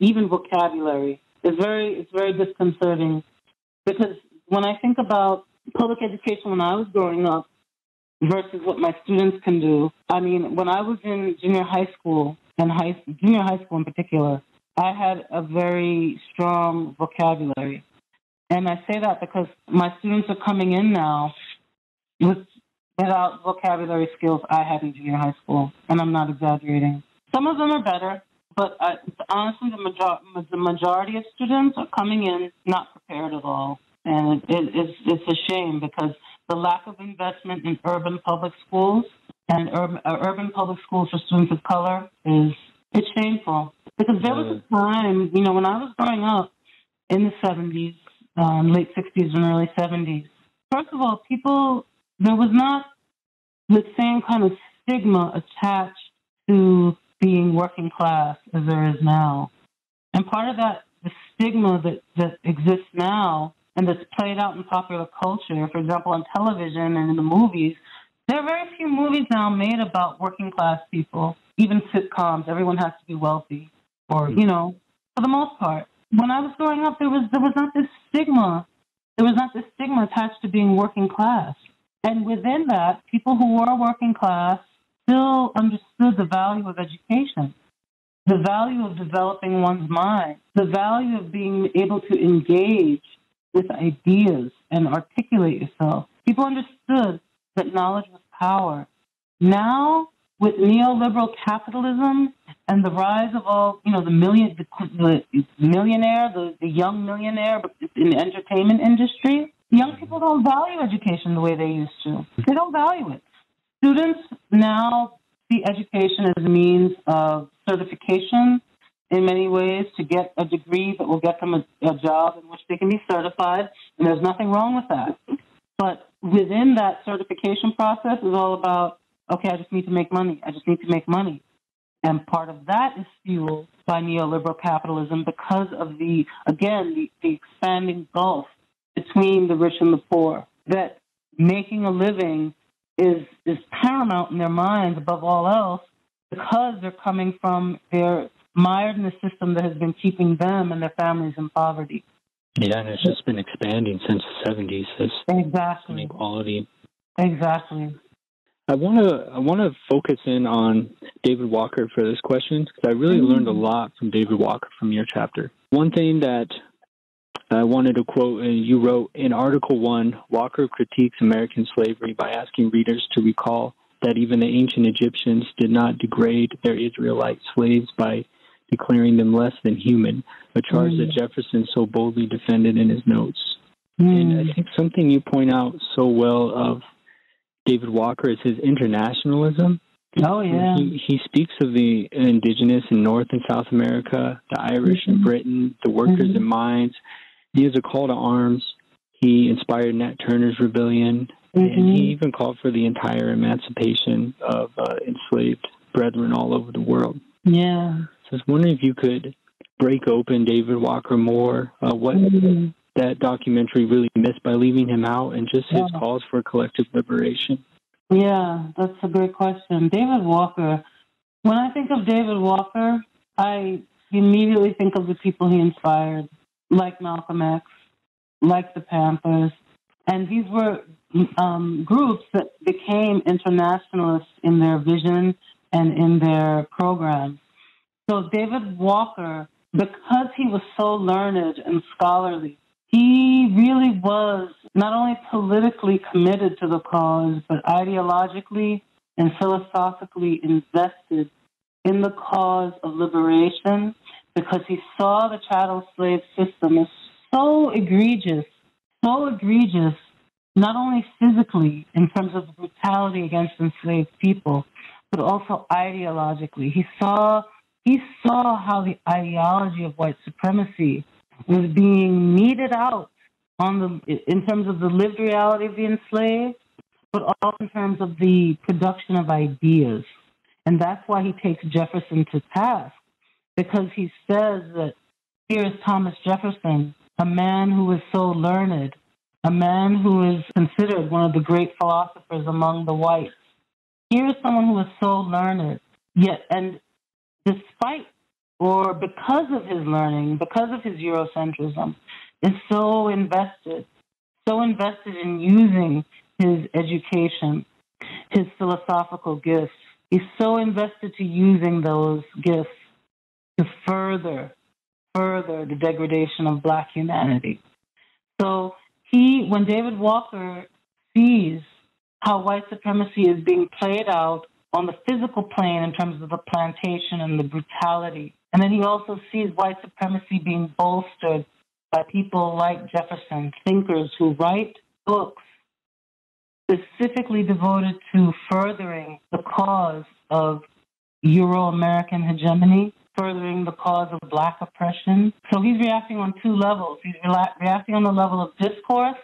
even vocabulary. It's very it's very disconcerting because when I think about public education when I was growing up versus what my students can do, I mean, when I was in junior high school and high junior high school in particular, I had a very strong vocabulary. And I say that because my students are coming in now with without vocabulary skills I had in junior high school, and I'm not exaggerating. Some of them are better, but I, honestly, the, major- the majority of students are coming in not prepared at all, and it, it, it's it's a shame because the lack of investment in urban public schools and urban, uh, urban public schools for students of color is it's shameful because there was a time, you know, when I was growing up in the 70s, um, late 60s and early 70s. First of all, people there was not the same kind of stigma attached to being working class as there is now. And part of that, the stigma that, that exists now and that's played out in popular culture, for example, on television and in the movies, there are very few movies now made about working class people, even sitcoms. Everyone has to be wealthy, or, hmm. you know, for the most part. When I was growing up, there was, there was not this stigma. There was not this stigma attached to being working class. And within that, people who were working class still understood the value of education, the value of developing one's mind, the value of being able to engage with ideas and articulate yourself. People understood that knowledge was power. Now, with neoliberal capitalism and the rise of all, you know, the million, the, millionaire, the, the young millionaire in the entertainment industry, Young people don't value education the way they used to. They don't value it. Students now see education as a means of certification in many ways to get a degree that will get them a, a job in which they can be certified, and there's nothing wrong with that. But within that certification process is all about, okay, I just need to make money. I just need to make money. And part of that is fueled by neoliberal capitalism because of the, again, the, the expanding gulf between the rich and the poor, that making a living is, is paramount in their minds above all else because they're coming from, they're mired in a system that has been keeping them and their families in poverty. Yeah, and it's just been expanding since the 70s. This exactly. inequality. Exactly. I want to I want to focus in on David Walker for this question because I really mm-hmm. learned a lot from David Walker from your chapter. One thing that I wanted to quote, uh, you wrote in Article 1 Walker critiques American slavery by asking readers to recall that even the ancient Egyptians did not degrade their Israelite slaves by declaring them less than human, a charge mm. that Jefferson so boldly defended in his notes. Mm. And I think something you point out so well of David Walker is his internationalism. Oh yeah. He, he speaks of the indigenous in North and South America, the Irish mm-hmm. in Britain, the workers mm-hmm. in mines, he is a call to arms. He inspired Nat Turner's rebellion, mm-hmm. and he even called for the entire emancipation of uh, enslaved brethren all over the world. Yeah. So I was wondering if you could break open David Walker more, uh, what mm-hmm. that documentary really missed by leaving him out, and just his yeah. calls for collective liberation. Yeah, that's a great question. David Walker, when I think of David Walker, I immediately think of the people he inspired like Malcolm X, like the Panthers. And these were um, groups that became internationalists in their vision and in their programs. So David Walker, because he was so learned and scholarly, he really was not only politically committed to the cause, but ideologically and philosophically invested in the cause of liberation because he saw the chattel slave system as so egregious, so egregious, not only physically in terms of brutality against enslaved people, but also ideologically. He saw he saw how the ideology of white supremacy was being meted out on the in terms of the lived reality of the enslaved, but also in terms of the production of ideas. And that's why he takes Jefferson to task, because he says that here is Thomas Jefferson, a man who is so learned, a man who is considered one of the great philosophers among the whites. Here is someone who is so learned, yet, and despite or because of his learning, because of his Eurocentrism, is so invested, so invested in using his education, his philosophical gifts. He's so invested to using those gifts to further, further the degradation of black humanity. So he, when David Walker sees how white supremacy is being played out on the physical plane in terms of the plantation and the brutality, and then he also sees white supremacy being bolstered by people like Jefferson, thinkers who write books specifically devoted to furthering the cause of Euro American hegemony, furthering the cause of black oppression. So he's reacting on two levels. He's re- reacting on the level of discourse,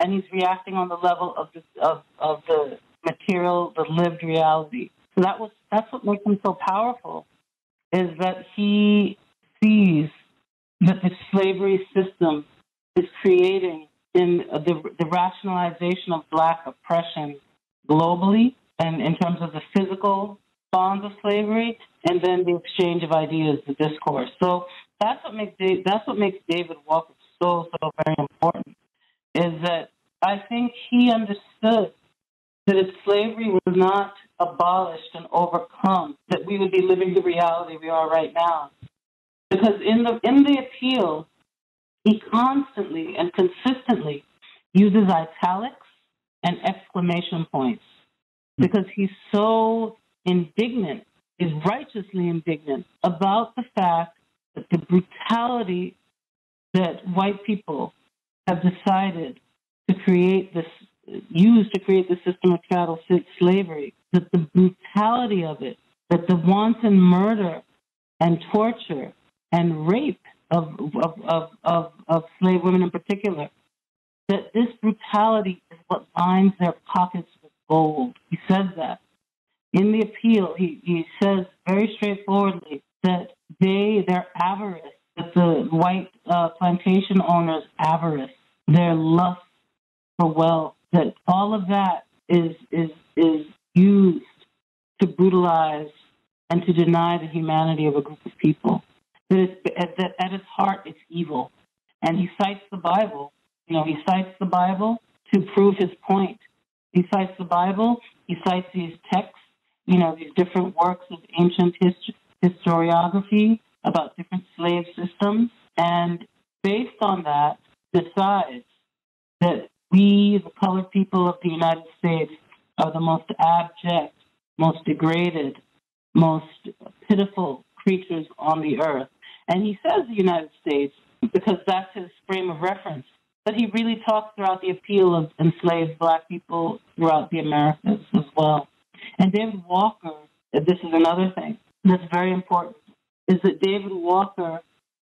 and he's reacting on the level of the, of, of the material, the lived reality. So that was that's what makes him so powerful, is that he sees that the slavery system is creating in the, the rationalization of black oppression globally and in terms of the physical bonds of slavery and then the exchange of ideas, the discourse. So that's what makes Dave, that's what makes David Walker so so very important. Is that I think he understood that if slavery was not abolished and overcome, that we would be living the reality we are right now. Because in the in the appeal, he constantly and consistently uses italics and exclamation points because he's so indignant, is righteously indignant about the fact that the brutality that white people have decided to create this, use to create the system of chattel slavery, that the brutality of it, that the wanton murder and torture and rape of, of, of, of, of slave women in particular, that this brutality is what lines their pockets with gold. He says that. In the appeal, he, he says very straightforwardly that they, their avarice, that the white uh, plantation owners' avarice, their lust for wealth, that all of that is, is, is used to brutalize and to deny the humanity of a group of people that, that at its heart it's evil. And he cites the Bible. You know, he cites the Bible to prove his point. He cites the Bible. He cites these texts. You know, these different works of ancient hist- historiography about different slave systems, and based on that, decides that we, the colored people of the United States, are the most abject, most degraded, most pitiful creatures on the earth. And he says the United States because that's his frame of reference. But he really talks throughout the appeal of enslaved black people throughout the Americas as well. And David Walker, this is another thing that's very important, is that David Walker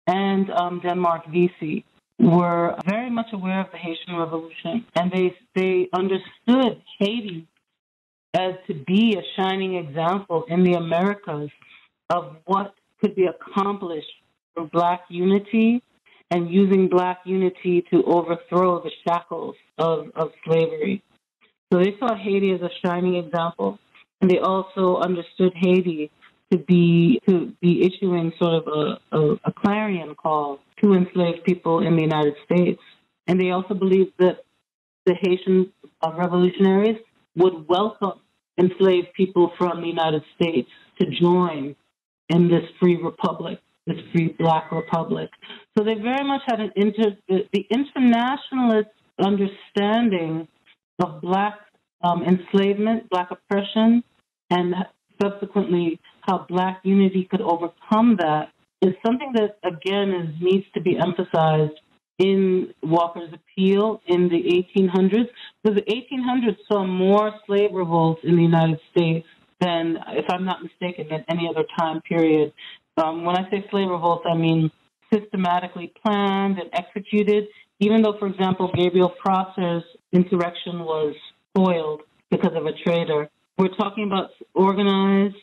and um, Denmark Vesey were very much aware of the Haitian Revolution, and they they understood Haiti as to be a shining example in the Americas of what could be accomplished through Black unity and using Black unity to overthrow the shackles of, of slavery. So they saw Haiti as a shining example, and they also understood Haiti to be to be issuing sort of a, a, a clarion call to enslaved people in the United States. And they also believed that the Haitian uh, revolutionaries would welcome enslaved people from the United States to join in this free republic this free black republic. So they very much had an inter the, the internationalist understanding of black um, enslavement, black oppression, and subsequently how black unity could overcome that is something that again is needs to be emphasized in Walker's appeal in the 1800s. Because the 1800s saw more slave revolts in the United States than, if I'm not mistaken, than any other time period. Um, when I say slave revolts, I mean systematically planned and executed. Even though, for example, Gabriel Prosser's insurrection was foiled because of a traitor, we're talking about organized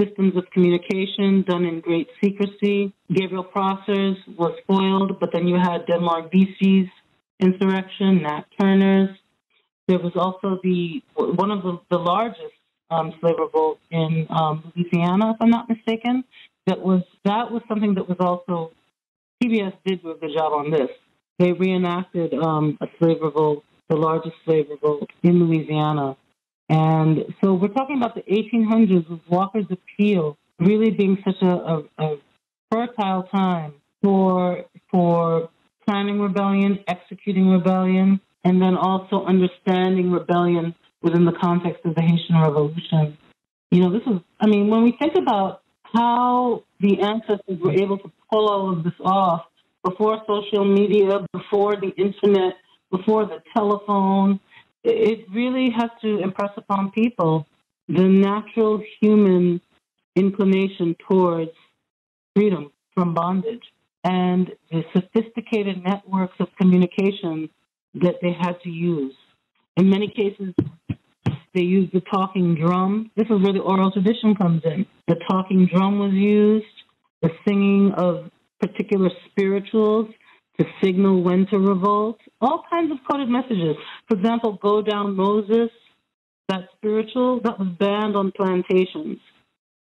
systems of communication done in great secrecy. Gabriel Prosser's was foiled, but then you had Denmark Vesey's insurrection, Nat Turner's. There was also the one of the, the largest um, slave revolt in um, Louisiana, if I'm not mistaken. That was that was something that was also PBS did do a good job on this. They reenacted um, a slave revolt, the largest slave revolt in Louisiana, and so we're talking about the 1800s with Walker's appeal really being such a, a, a fertile time for for planning rebellion, executing rebellion, and then also understanding rebellion within the context of the Haitian Revolution. You know, this is, I mean, when we think about how the ancestors were able to pull all of this off before social media, before the internet, before the telephone, it really has to impress upon people the natural human inclination towards freedom from bondage and the sophisticated networks of communication that they had to use. In many cases, they used the talking drum. This is where the oral tradition comes in. The talking drum was used, the singing of particular spirituals to signal when to revolt, all kinds of coded messages. For example, Go Down Moses, that spiritual, that was banned on plantations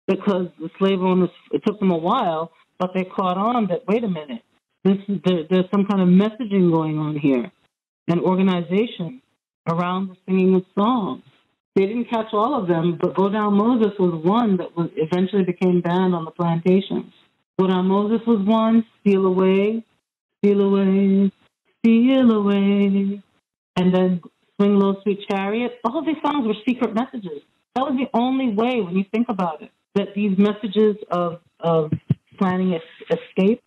because the slave owners, it took them a while, but they caught on that, wait a minute, this is, there, there's some kind of messaging going on here, and organization around the singing of songs. They didn't catch all of them, but Go Down Moses was one that was eventually became banned on the plantations. Go Down Moses was one, Steal Away, Steal Away, Steal Away, and then Swing Low Sweet Chariot. All of these songs were secret messages. That was the only way, when you think about it, that these messages of, of planning escape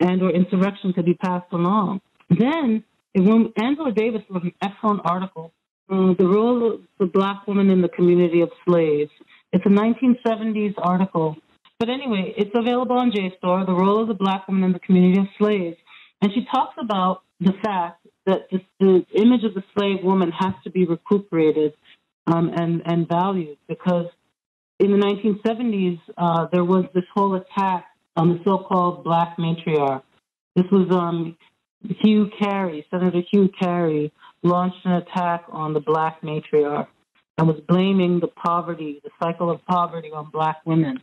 and or insurrection could be passed along. Then, when Angela Davis wrote an excellent article, uh, The Role of the Black Woman in the Community of Slaves. It's a 1970s article. But anyway, it's available on JSTOR, The Role of the Black Woman in the Community of Slaves. And she talks about the fact that the, the image of the slave woman has to be recuperated um, and, and valued because in the 1970s, uh, there was this whole attack on the so-called black matriarch. This was um, Hugh Carey, Senator Hugh Carey, launched an attack on the black matriarch and was blaming the poverty, the cycle of poverty on black women.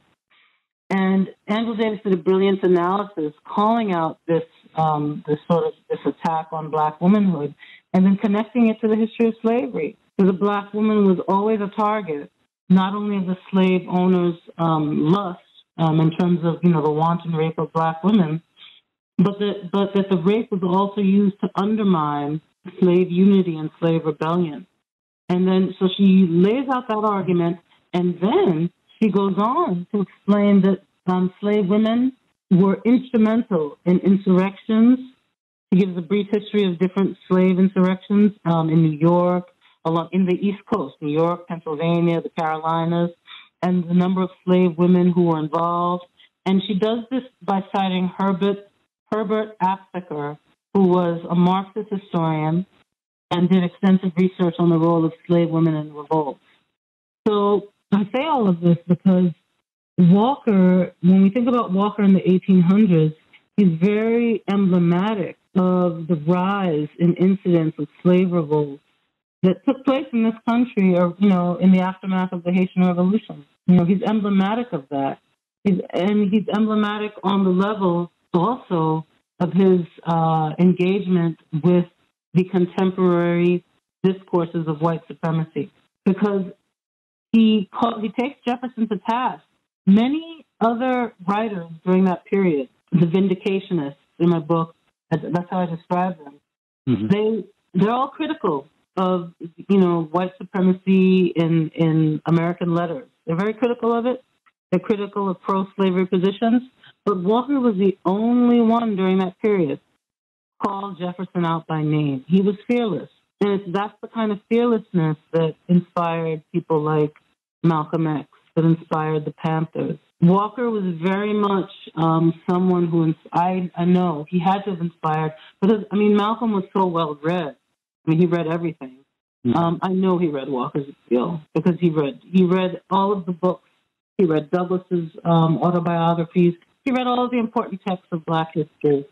And Angela Davis did a brilliant analysis calling out this um, this sort of this attack on black womanhood and then connecting it to the history of slavery. Because the black woman was always a target, not only of the slave owners' um, lust um, in terms of you know the wanton rape of black women, but that but that the rape was also used to undermine slave unity and slave rebellion. And then so she lays out that argument, and then she goes on to explain that um, slave women were instrumental in insurrections. She gives a brief history of different slave insurrections um, in New York, along in the East Coast, New York, Pennsylvania, the Carolinas, and the number of slave women who were involved. And she does this by citing Herbert Herbert Aptheker, who was a Marxist historian and did extensive research on the role of slave women in revolts. So I say all of this because Walker, when we think about Walker in the 1800s, he's very emblematic of the rise in incidents of slave revolts that took place in this country or, you know, in the aftermath of the Haitian Revolution. You know, he's emblematic of that. He's, and he's emblematic on the level also of his uh, engagement with the contemporary discourses of white supremacy because he called, he takes Jefferson to task many other writers during that period, the Vindicationists in my book, that's how I describe them. Mm-hmm. They they're all critical of you know white supremacy in in American letters. They're very critical of it. They're critical of pro-slavery positions. But Walker was the only one during that period called Jefferson out by name. He was fearless. And it's, that's the kind of fearlessness that inspired people like Malcolm X, that inspired the Panthers. Walker was very much um, someone who I, I know he had to have inspired because I mean Malcolm was so well read. I mean he read everything. Mm-hmm. Um, I know he read Walker's Appeal because he read he read all of the books. He read Douglass's um, autobiographies. He read all of the important texts of Black history.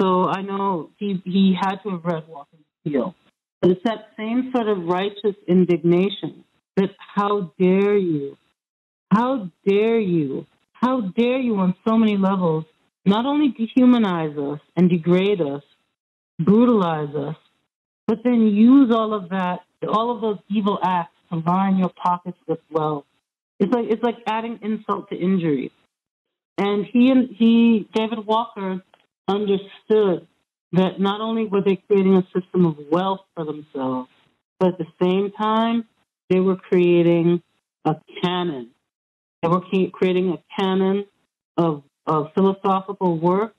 So I know he he had to have read Walker's Appeal. But it's that same sort of righteous indignation that how dare you how dare you? How dare you on so many levels not only dehumanize us and degrade us, brutalize us, but then use all of that, all of those evil acts to line your pockets with wealth. It's like it's like adding insult to injury. And he and he, David Walker, understood that not only were they creating a system of wealth for themselves, but at the same time, they were creating a canon they were creating a canon of, of philosophical work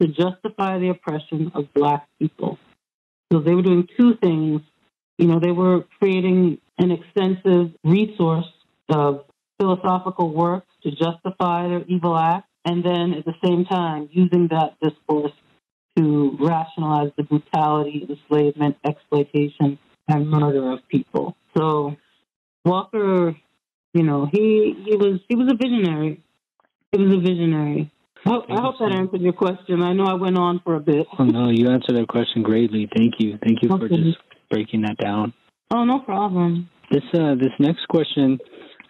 to justify the oppression of black people. So they were doing two things. You know, they were creating an extensive resource of philosophical work to justify their evil acts, and then at the same time using that discourse to rationalize the brutality, enslavement, exploitation, and murder of people. So Walker you know, he he was he was a visionary. He was a visionary. I, I hope that answered your question. I know I went on for a bit. Oh no, you answered that question greatly. Thank you. Thank you okay. for just breaking that down. Oh, no problem. This uh this next question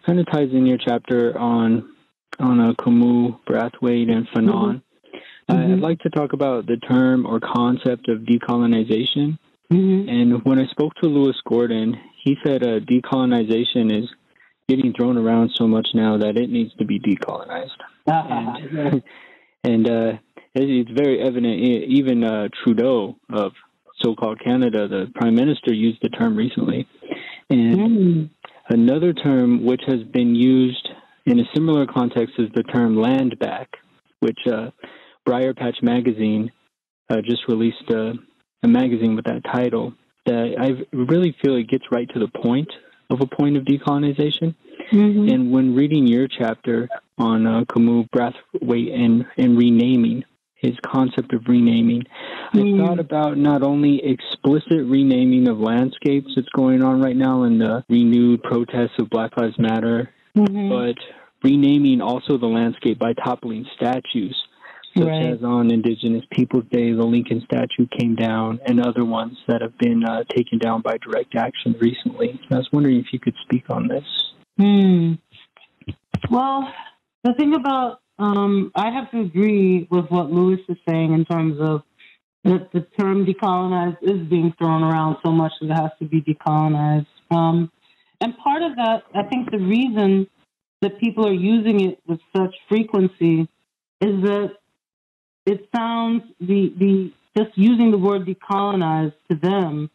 kind of ties in your chapter on on uh, Kamau, Brathwaite, and Fanon. Mm-hmm. Uh, mm-hmm. I'd like to talk about the term or concept of decolonization. Mm-hmm. And when I spoke to Lewis Gordon, he said uh, decolonization is getting thrown around so much now that it needs to be decolonized. and and uh, it's very evident. Even uh, Trudeau of so-called Canada, the Prime Minister, used the term recently. And mm. another term which has been used in a similar context is the term land back, which uh, Briarpatch Magazine uh, just released a, a magazine with that title that I really feel it gets right to the point of a point of decolonization. Mm-hmm. And when reading your chapter on uh, Kamau, Brathwaite, and, and renaming, his concept of renaming, mm-hmm. I thought about not only explicit renaming of landscapes that's going on right now in the renewed protests of Black Lives Matter, mm-hmm. but renaming also the landscape by toppling statues such right. as on Indigenous Peoples Day, the Lincoln statue came down, and other ones that have been uh, taken down by direct action recently. I was wondering if you could speak on this. Hmm. Well, the thing about um, I have to agree with what Lewis is saying in terms of that the term decolonized is being thrown around so much that it has to be decolonized. Um, and part of that, I think the reason that people are using it with such frequency is that it sounds the the just using the word decolonize to them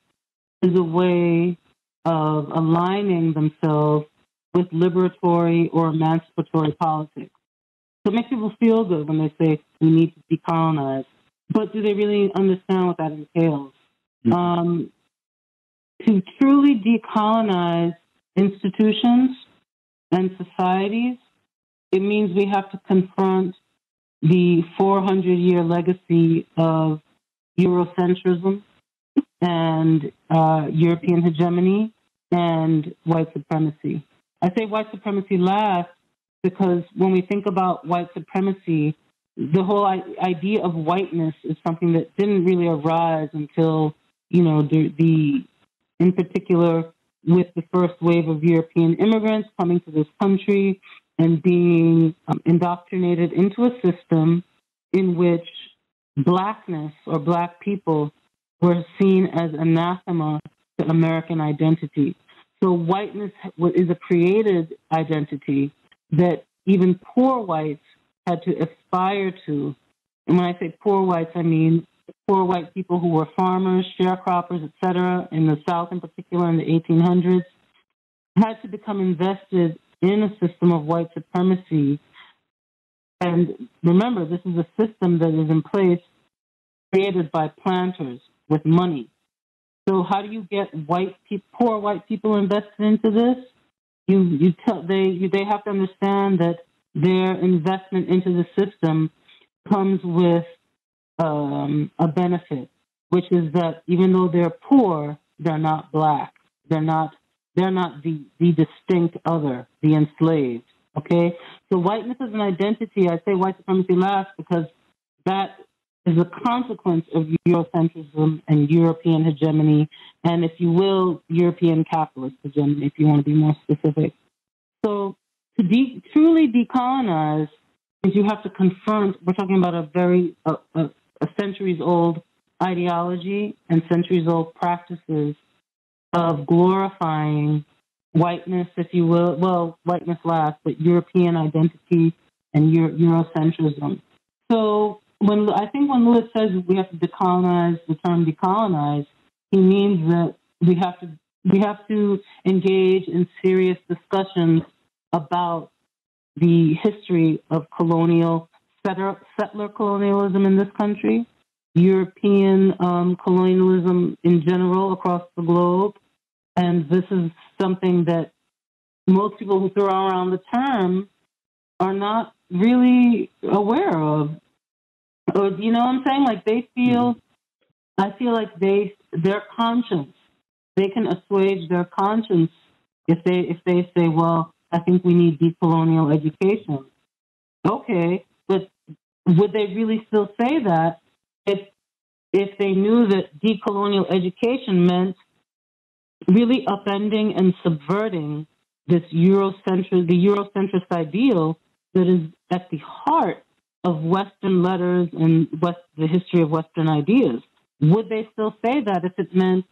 is a way of aligning themselves with liberatory or emancipatory politics. So it makes people feel good when they say we need to decolonize. But do they really understand what that entails? Mm-hmm. Um, to truly decolonize institutions and societies, it means we have to confront the 400 year legacy of Eurocentrism and uh, European hegemony and white supremacy. I say white supremacy last because when we think about white supremacy, the whole idea of whiteness is something that didn't really arise until, you know, the, the in particular with the first wave of European immigrants coming to this country and being um, indoctrinated into a system in which blackness or black people were seen as anathema to American identity. So whiteness is a created identity that even poor whites had to aspire to. And when I say poor whites, I mean poor white people who were farmers, sharecroppers, etc., in the South in particular in the 1800s, had to become invested in a system of white supremacy. And remember, this is a system that is in place created by planters with money. So how do you get white pe- poor white people invested into this? You you tell they you, they have to understand that their investment into the system comes with um, a benefit, which is that even though they're poor, they're not black. They're not they're not the, the distinct other, the enslaved. Okay? So whiteness is an identity. I say white supremacy last because that is a consequence of Eurocentrism and European hegemony, and if you will, European capitalist hegemony, if you want to be more specific. So to de- truly decolonize you have to confront, we're talking about a very, a, a, a centuries old ideology and centuries old practices of glorifying whiteness, if you will, well, whiteness last, but European identity and Euro- Eurocentrism. So when I think when Lewis says we have to decolonize the term decolonize, he means that we have to we have to engage in serious discussions about the history of colonial settler colonialism in this country, European um, colonialism in general across the globe. And this is something that most people who throw around the term are not really aware of. Or, you know what I'm saying? Like they feel, I feel like they, their conscience, they can assuage their conscience if they, if they say, well, I think we need decolonial education. Okay, but would they really still say that if if they knew that decolonial education meant really upending and subverting this Eurocentric, the Eurocentrist ideal that is at the heart of Western letters and West, the history of Western ideas. Would they still say that if it meant,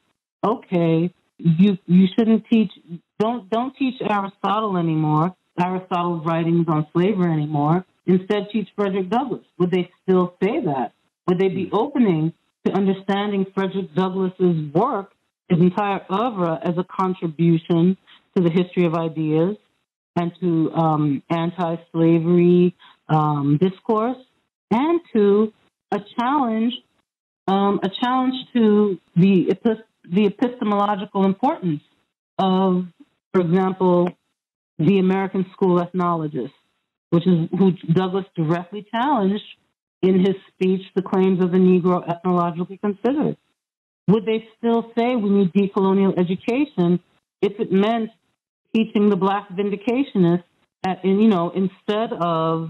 okay, you you shouldn't teach, don't don't teach Aristotle anymore, Aristotle's writings on slavery anymore. Instead, teach Frederick Douglass. Would they still say that? Would they be opening to understanding Frederick Douglass's work, his entire oeuvre, as a contribution to the history of ideas and to um, anti-slavery um, discourse, and to a challenge, um, a challenge to the the epistemological importance of, for example, the American School ethnologist, which is who Douglass directly challenged in his speech the claims of the Negro ethnologically considered. Would they still say we need decolonial education if it meant teaching the black vindicationists at, you know, instead of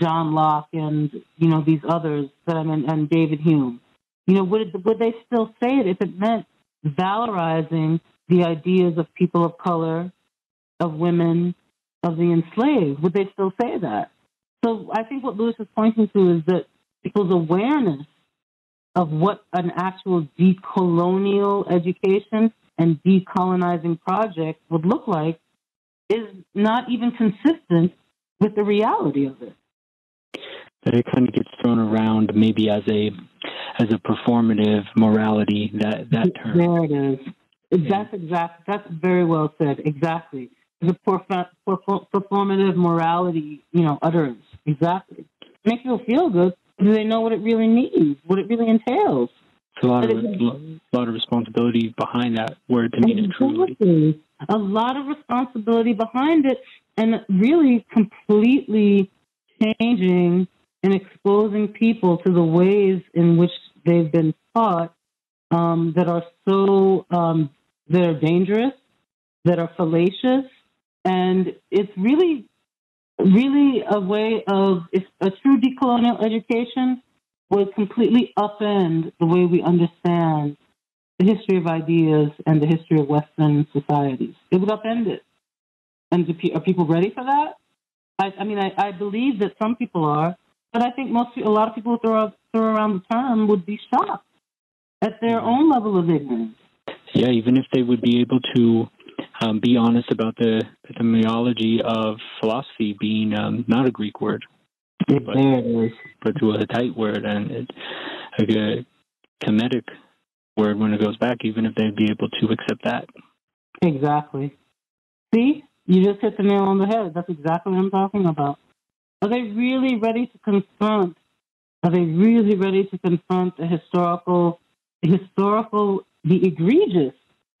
John Locke and, you know, these others that I mean, and David Hume? You know, would, it, would they still say it if it meant valorizing the ideas of people of color, of women, of the enslaved? Would they still say that? So I think what Lewis is pointing to is that people's awareness of what an actual decolonial education and decolonizing project would look like is not even consistent with the reality of it. That it kind of gets thrown around maybe as a as a performative morality that that term. There it is. That's exact. That's very well said. Exactly. It's a performative morality, you know, utterance. Exactly. It makes people feel good. Do they know what it really means? What it really entails? It's a lot of a lot of responsibility behind that word to mean it truly. A lot of responsibility behind it, and really completely changing and exposing people to the ways in which they've been taught um, that are so um, that are dangerous, that are fallacious, and it's really, really a way of a true decolonial education would completely upend the way we understand the history of ideas and the history of Western societies. It would upend it. And are people ready for that? I, I mean, I, I believe that some people are, but I think most a lot of people who throw, throw around the term would be shocked at their mm-hmm. own level of ignorance. Yeah, even if they would be able to um, be honest about the etymology of philosophy being um, not a Greek word, but, but to a Hittite word and it, like a Kemetic word when it goes back, even if they'd be able to accept that. Exactly. See, you just hit the nail on the head. That's exactly what I'm talking about. Are they really ready to confront? Are they really ready to confront the historical, historical, the egregious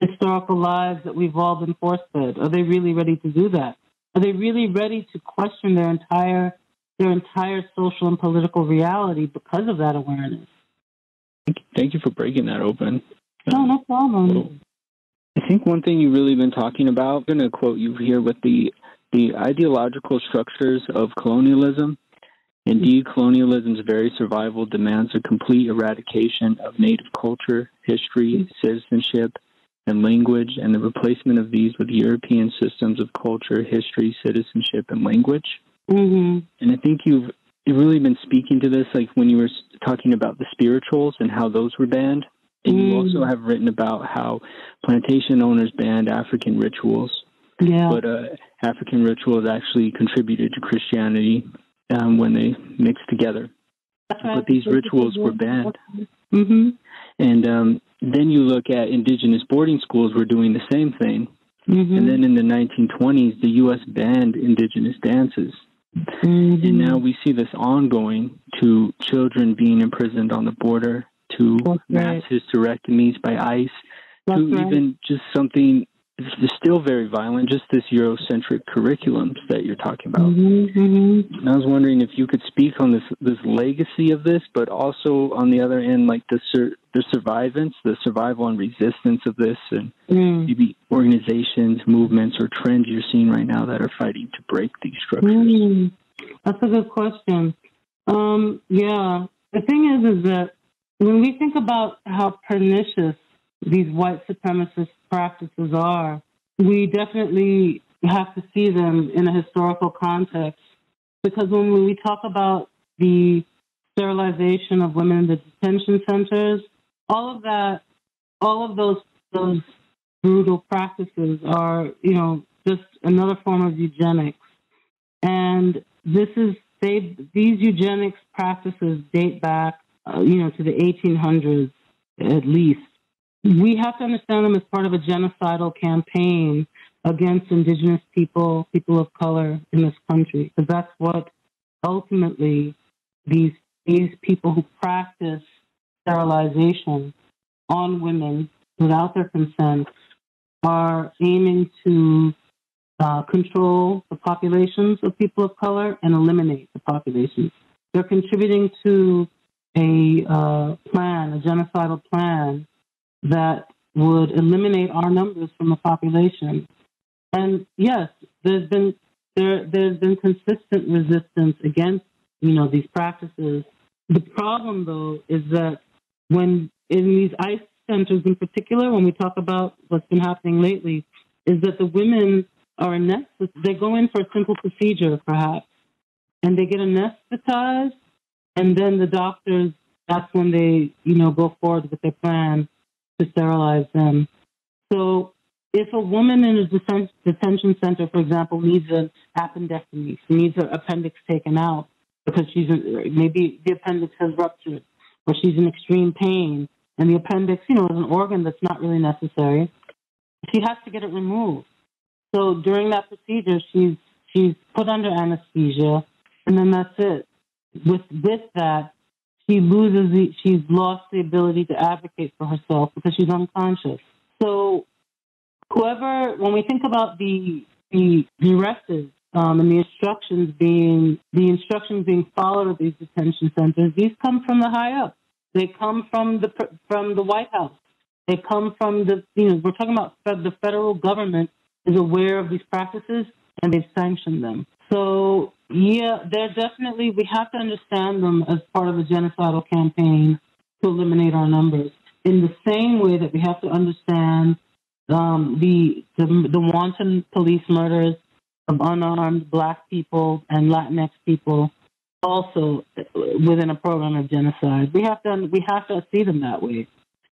historical lives that we've all been forced fed? Are they really ready to do that? Are they really ready to question their entire, their entire social and political reality because of that awareness? Thank you for breaking that open. No, no problem. I think one thing you've really been talking about, I'm going to quote you here with the the ideological structures of colonialism. Indeed, colonialism's very survival demands a complete eradication of native culture, history, citizenship, and language, and the replacement of these with European systems of culture, history, citizenship, and language. Mm-hmm. And I think you've you've really been speaking to this, like when you were talking about the spirituals and how those were banned. And you also have written about how plantation owners banned African rituals, Yeah. but uh, African rituals actually contributed to Christianity um, when they mixed together. But these rituals were banned. Mm-hmm. And um, then you look at indigenous boarding schools were doing the same thing. Mm-hmm. And then in the 1920s, the U.S. banned indigenous dances. Mm-hmm. And now we see this ongoing to children being imprisoned on the border, to That's mass right. hysterectomies by ICE, That's to right. even just something still very violent, just this Eurocentric curriculums that you're talking about. Mm-hmm. Mm-hmm. And I was wondering if you could speak on this this legacy of this, but also on the other end, like the sur- the survivance, the survival and resistance of this, and Mm. maybe organizations, movements, or trends you're seeing right now that are fighting to break these structures. Mm, that's a good question. Um, yeah, the thing is, is that when we think about how pernicious these white supremacist practices are, we definitely have to see them in a historical context. Because when we talk about the sterilization of women in the detention centers, all of that, all of those those brutal practices are, you know, just another form of eugenics. And this is they these eugenics practices date back, uh, you know, to the 1800s at least. We have to understand them as part of a genocidal campaign against indigenous people, people of color in this country, because that's what ultimately these these people who practice sterilization on women without their consent are aiming to uh, control the populations of people of color and eliminate the populations. They're contributing to a uh, plan, a genocidal plan that would eliminate our numbers from the population. And yes, there's been there there's been consistent resistance against you know these practices. The problem though is that when in these ICE centers in particular, when we talk about what's been happening lately, is that the women are anesthetized. They go in for a simple procedure, perhaps, and they get anesthetized, and then the doctors, that's when they, you know, go forward with their plan to sterilize them. So if a woman in a detention center, for example, needs an appendectomy, she needs her appendix taken out because she's maybe the appendix has ruptured or she's in extreme pain, and the appendix, you know, is an organ that's not really necessary. She has to get it removed. So during that procedure, she's she's put under anesthesia, and then that's it. With with that, she loses the she's lost the ability to advocate for herself because she's unconscious. So whoever, when we think about the the directives um, and the instructions being the instructions being followed at these detention centers, these come from the high up. They come from the from the White House. They come from the you know we're talking about the federal government is aware of these practices and they've sanctioned them. So yeah, they're definitely we have to understand them as part of a genocidal campaign to eliminate our numbers. In the same way that we have to understand um, the, the the wanton police murders of unarmed Black people and Latinx people, also within a program of genocide. We have to we have to see them that way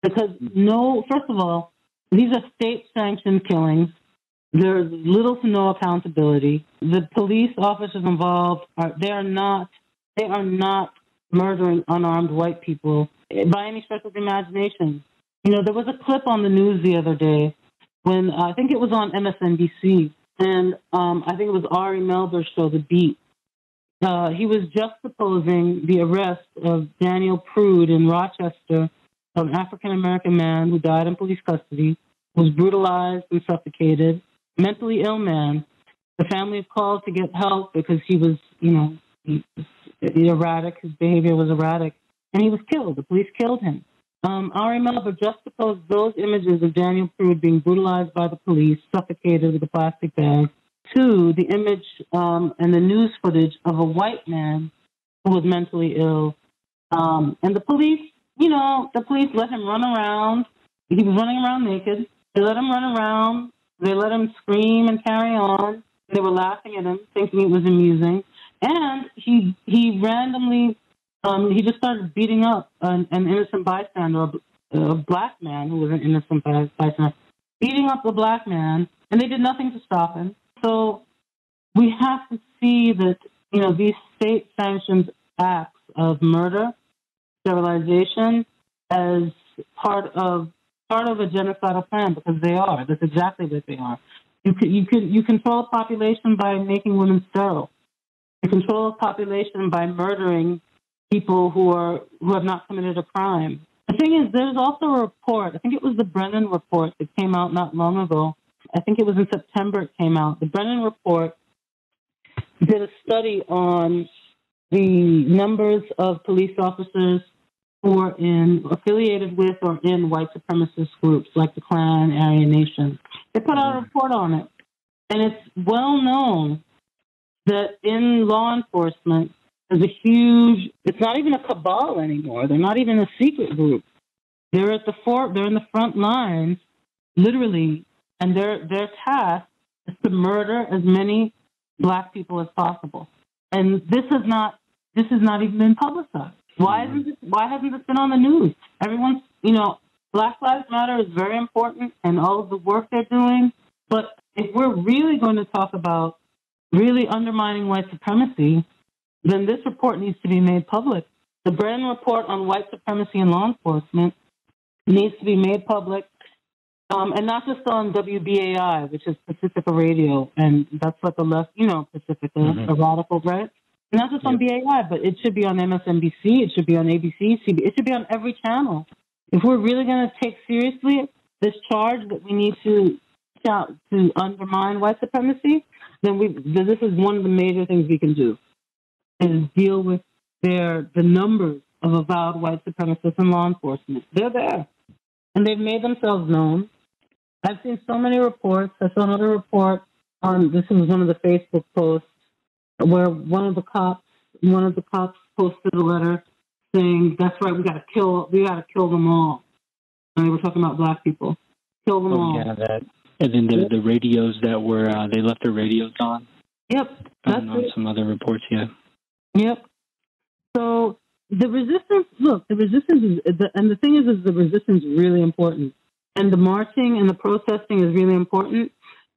because no, first of all, these are state sanctioned killings There's little to no accountability. The police officers involved are they are not they are not murdering unarmed white people by any stretch of the imagination. You know, there was a clip on the news the other day when uh, I think it was on MSNBC, and um, I think it was Ari Melber's show, The Beat. Uh, he was just juxtaposing the arrest of Daniel Prude in Rochester, an African American man who died in police custody, was brutalized and suffocated, mentally ill man. The family called to get help because he was, you know, erratic. His behavior was erratic, and he was killed. The police killed him. Um, Ari Melber juxtaposed those images of Daniel Prude being brutalized by the police, suffocated with a plastic bag, to the image um, and the news footage of a white man who was mentally ill. Um, and the police, you know, the police let him run around. He was running around naked. They let him run around. They let him scream and carry on. They were laughing at him, thinking it was amusing. And he he randomly um, he just started beating up an, an innocent bystander, a, a black man who was an innocent bystander, beating up the black man, and they did nothing to stop him. So we have to see that you know these state sanctioned acts of murder, sterilization, as part of part of a genocidal plan because they are. That's exactly what they are. You could you could you control a population by making women sterile. You control a population by murdering people who are who have not committed a crime. The thing is, there's also a report. I think it was the Brennan report that came out not long ago. I think it was in September it came out. The Brennan report did a study on the numbers of police officers are in affiliated with or in white supremacist groups like the Klan, Aryan Nation. They put out a report on it, and it's well known that in law enforcement there's a huge. It's not even a cabal anymore. They're not even a secret group. They're at the fort. They're in the front lines, literally, and their their task is to murder as many black people as possible. And this is not. This has not even been publicized. Why isn't this? Why hasn't this been on the news? Everyone's, you know, Black Lives Matter is very important and all of the work they're doing. But if we're really going to talk about really undermining white supremacy, then this report needs to be made public. The Brennan report on white supremacy in law enforcement needs to be made public, um, and not just on WBAI, which is Pacifica Radio, and that's what the left, you know, Pacifica, mm-hmm. a radical, right? Not just on yep. BAI, but it should be on MSNBC, it should be on ABC, it should be on every channel. If we're really going to take seriously this charge that we need to to undermine white supremacy, then we this is one of the major things we can do is deal with their the numbers of avowed white supremacists in law enforcement. They're there, and they've made themselves known. I've seen so many reports. I saw another report on this was one of the Facebook posts where one of the cops one of the cops posted a letter saying, "That's right, we got to kill we got to kill them all." And they were talking about black people. Kill them oh, all. Yeah, that. And then the the radios that were uh, they left their radios on. Yep, that's on some other reports. Yeah. Yep. So the resistance, look, the resistance is, the, and the thing is, is the resistance is really important, and the marching and the protesting is really important.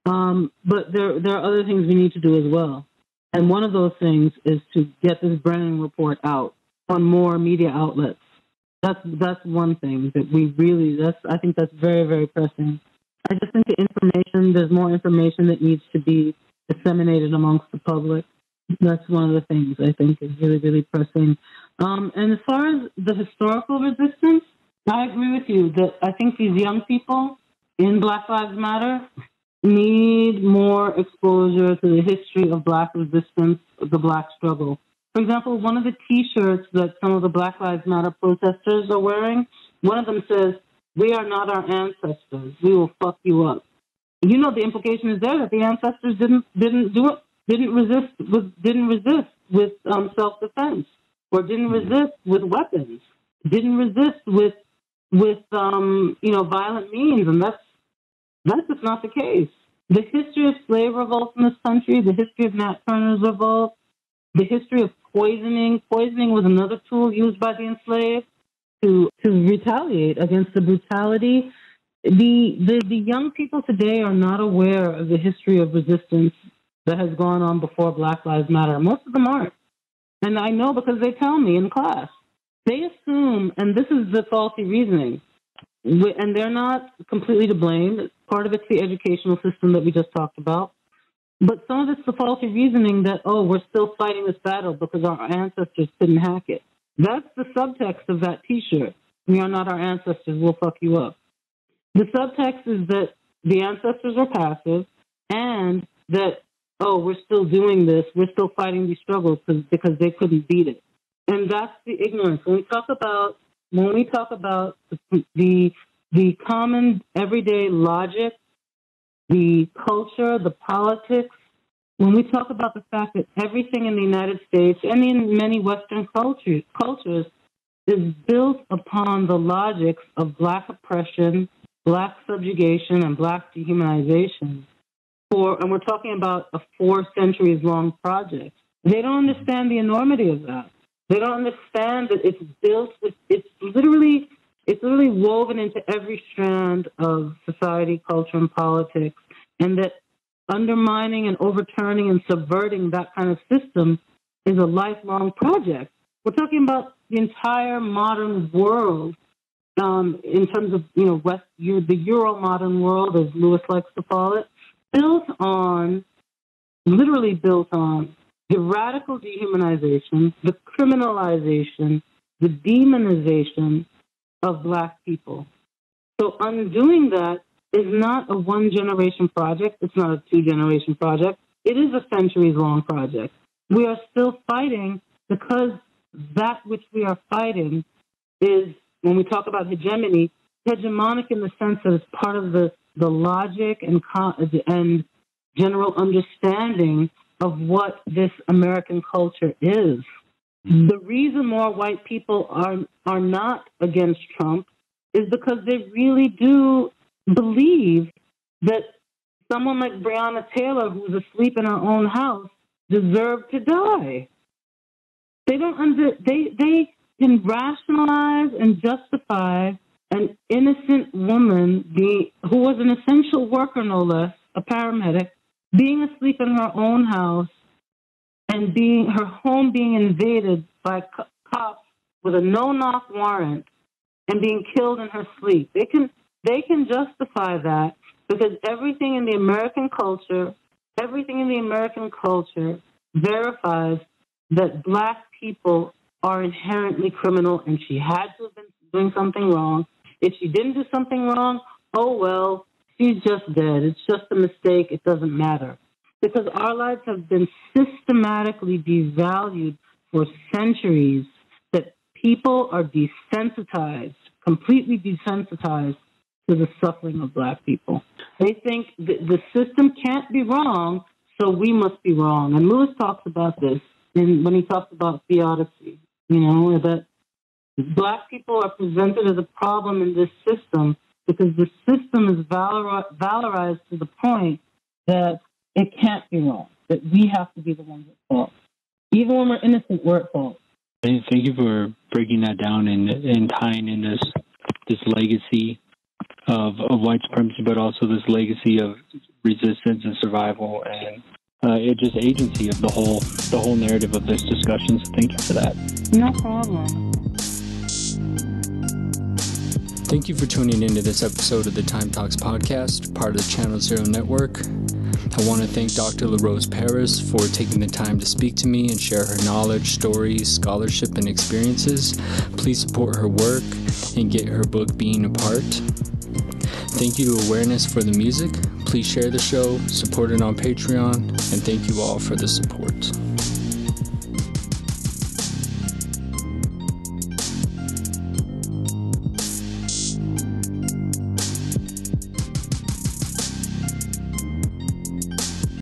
Um, but there, there are other things we need to do as well, and one of those things is to get this Brennan report out on more media outlets. That's that's one thing that we really. That's I think that's very very pressing. I just think the information, there's more information that needs to be disseminated amongst the public that's one of the things I think is really, really pressing. Um, and as far as the historical resistance, I agree with you that I think these young people in Black Lives Matter need more exposure to the history of Black resistance, the Black struggle. For example, one of the T-shirts that some of the Black Lives Matter protesters are wearing, one of them says, "We are not our ancestors. We will fuck you up." You know, the implication is there that the ancestors didn't didn't do it didn't resist with didn't resist with um, self defense or didn't mm-hmm. resist with weapons, didn't resist with with um, you know violent means, and that's that's just not the case. The history of slave revolts in this country, the history of Nat Turner's revolt, the history of poisoning. Poisoning was another tool used by the enslaved to to retaliate against the brutality the, the the young people today are not aware of the history of resistance that has gone on before Black Lives Matter. Most of them aren't, and I know because they tell me in class. They assume, and this is the faulty reasoning, and they're not completely to blame. Part of it's the educational system that we just talked about. But some of it's the faulty reasoning that, oh, we're still fighting this battle because our ancestors couldn't hack it. That's the subtext of that t shirt. We are not our ancestors, we'll fuck you up. The subtext is that the ancestors were passive and that, oh, we're still doing this, we're still fighting these struggles because they couldn't beat it. And that's the ignorance. When we talk about when we talk about the, the common everyday logic the culture, the politics, when we talk about the fact that everything in the United States and in many Western cultures, cultures is built upon the logics of black oppression, black subjugation, and black dehumanization. For, and we're talking about a four centuries long project. They don't understand the enormity of that. They don't understand that it's built, With, it's literally it's literally woven into every strand of society, culture, and politics, and that undermining and overturning and subverting that kind of system is a lifelong project. We're talking about the entire modern world um, in terms of you know West, the Euro modern world, as Lewis likes to call it, built on, literally built on the radical dehumanization, the criminalization, the demonization of black people. So undoing that is not a one generation project. It's not a two generation project. It is a centuries long project. We are still fighting because that which we are fighting is, when we talk about hegemony, hegemonic in the sense that it's part of the, the logic and, and general understanding of what this American culture is. The reason more white people are are not against Trump is because they really do believe that someone like Breonna Taylor, who's asleep in her own house, deserved to die. They don't under they they can rationalize and justify an innocent woman be, who was an essential worker, no less, a paramedic, being asleep in her own house and being her home being invaded by cops with a no-knock warrant and being killed in her sleep. They can they can justify that because everything in the American culture, everything in the American culture verifies that black people are inherently criminal and she had to have been doing something wrong. If she didn't do something wrong, oh well, she's just dead. It's just a mistake. It doesn't matter because our lives have been systematically devalued for centuries, that people are desensitized, completely desensitized to the suffering of black people. They think the system can't be wrong, so we must be wrong. And Lewis talks about this in, when he talks about theodicy, you know, that black people are presented as a problem in this system because the system is valorized to the point that it can't be wrong. That we have to be the ones at fault. Even when we're innocent, we're at fault. Thank you for breaking that down and, and tying in this this legacy of, of white supremacy, but also this legacy of resistance and survival and uh, it just agency of the whole the whole narrative of this discussion. So thank you for that. No problem. Thank you for tuning into this episode of the Time Talks podcast, part of the Channel Zero Network. I want to thank Dr. LaRose Parris for taking the time to speak to me and share her knowledge, stories, scholarship, and experiences. Please support her work and get her book Being Apart. Thank you to Awareness for the music. Please share the show, support it on Patreon, and thank you all for the support.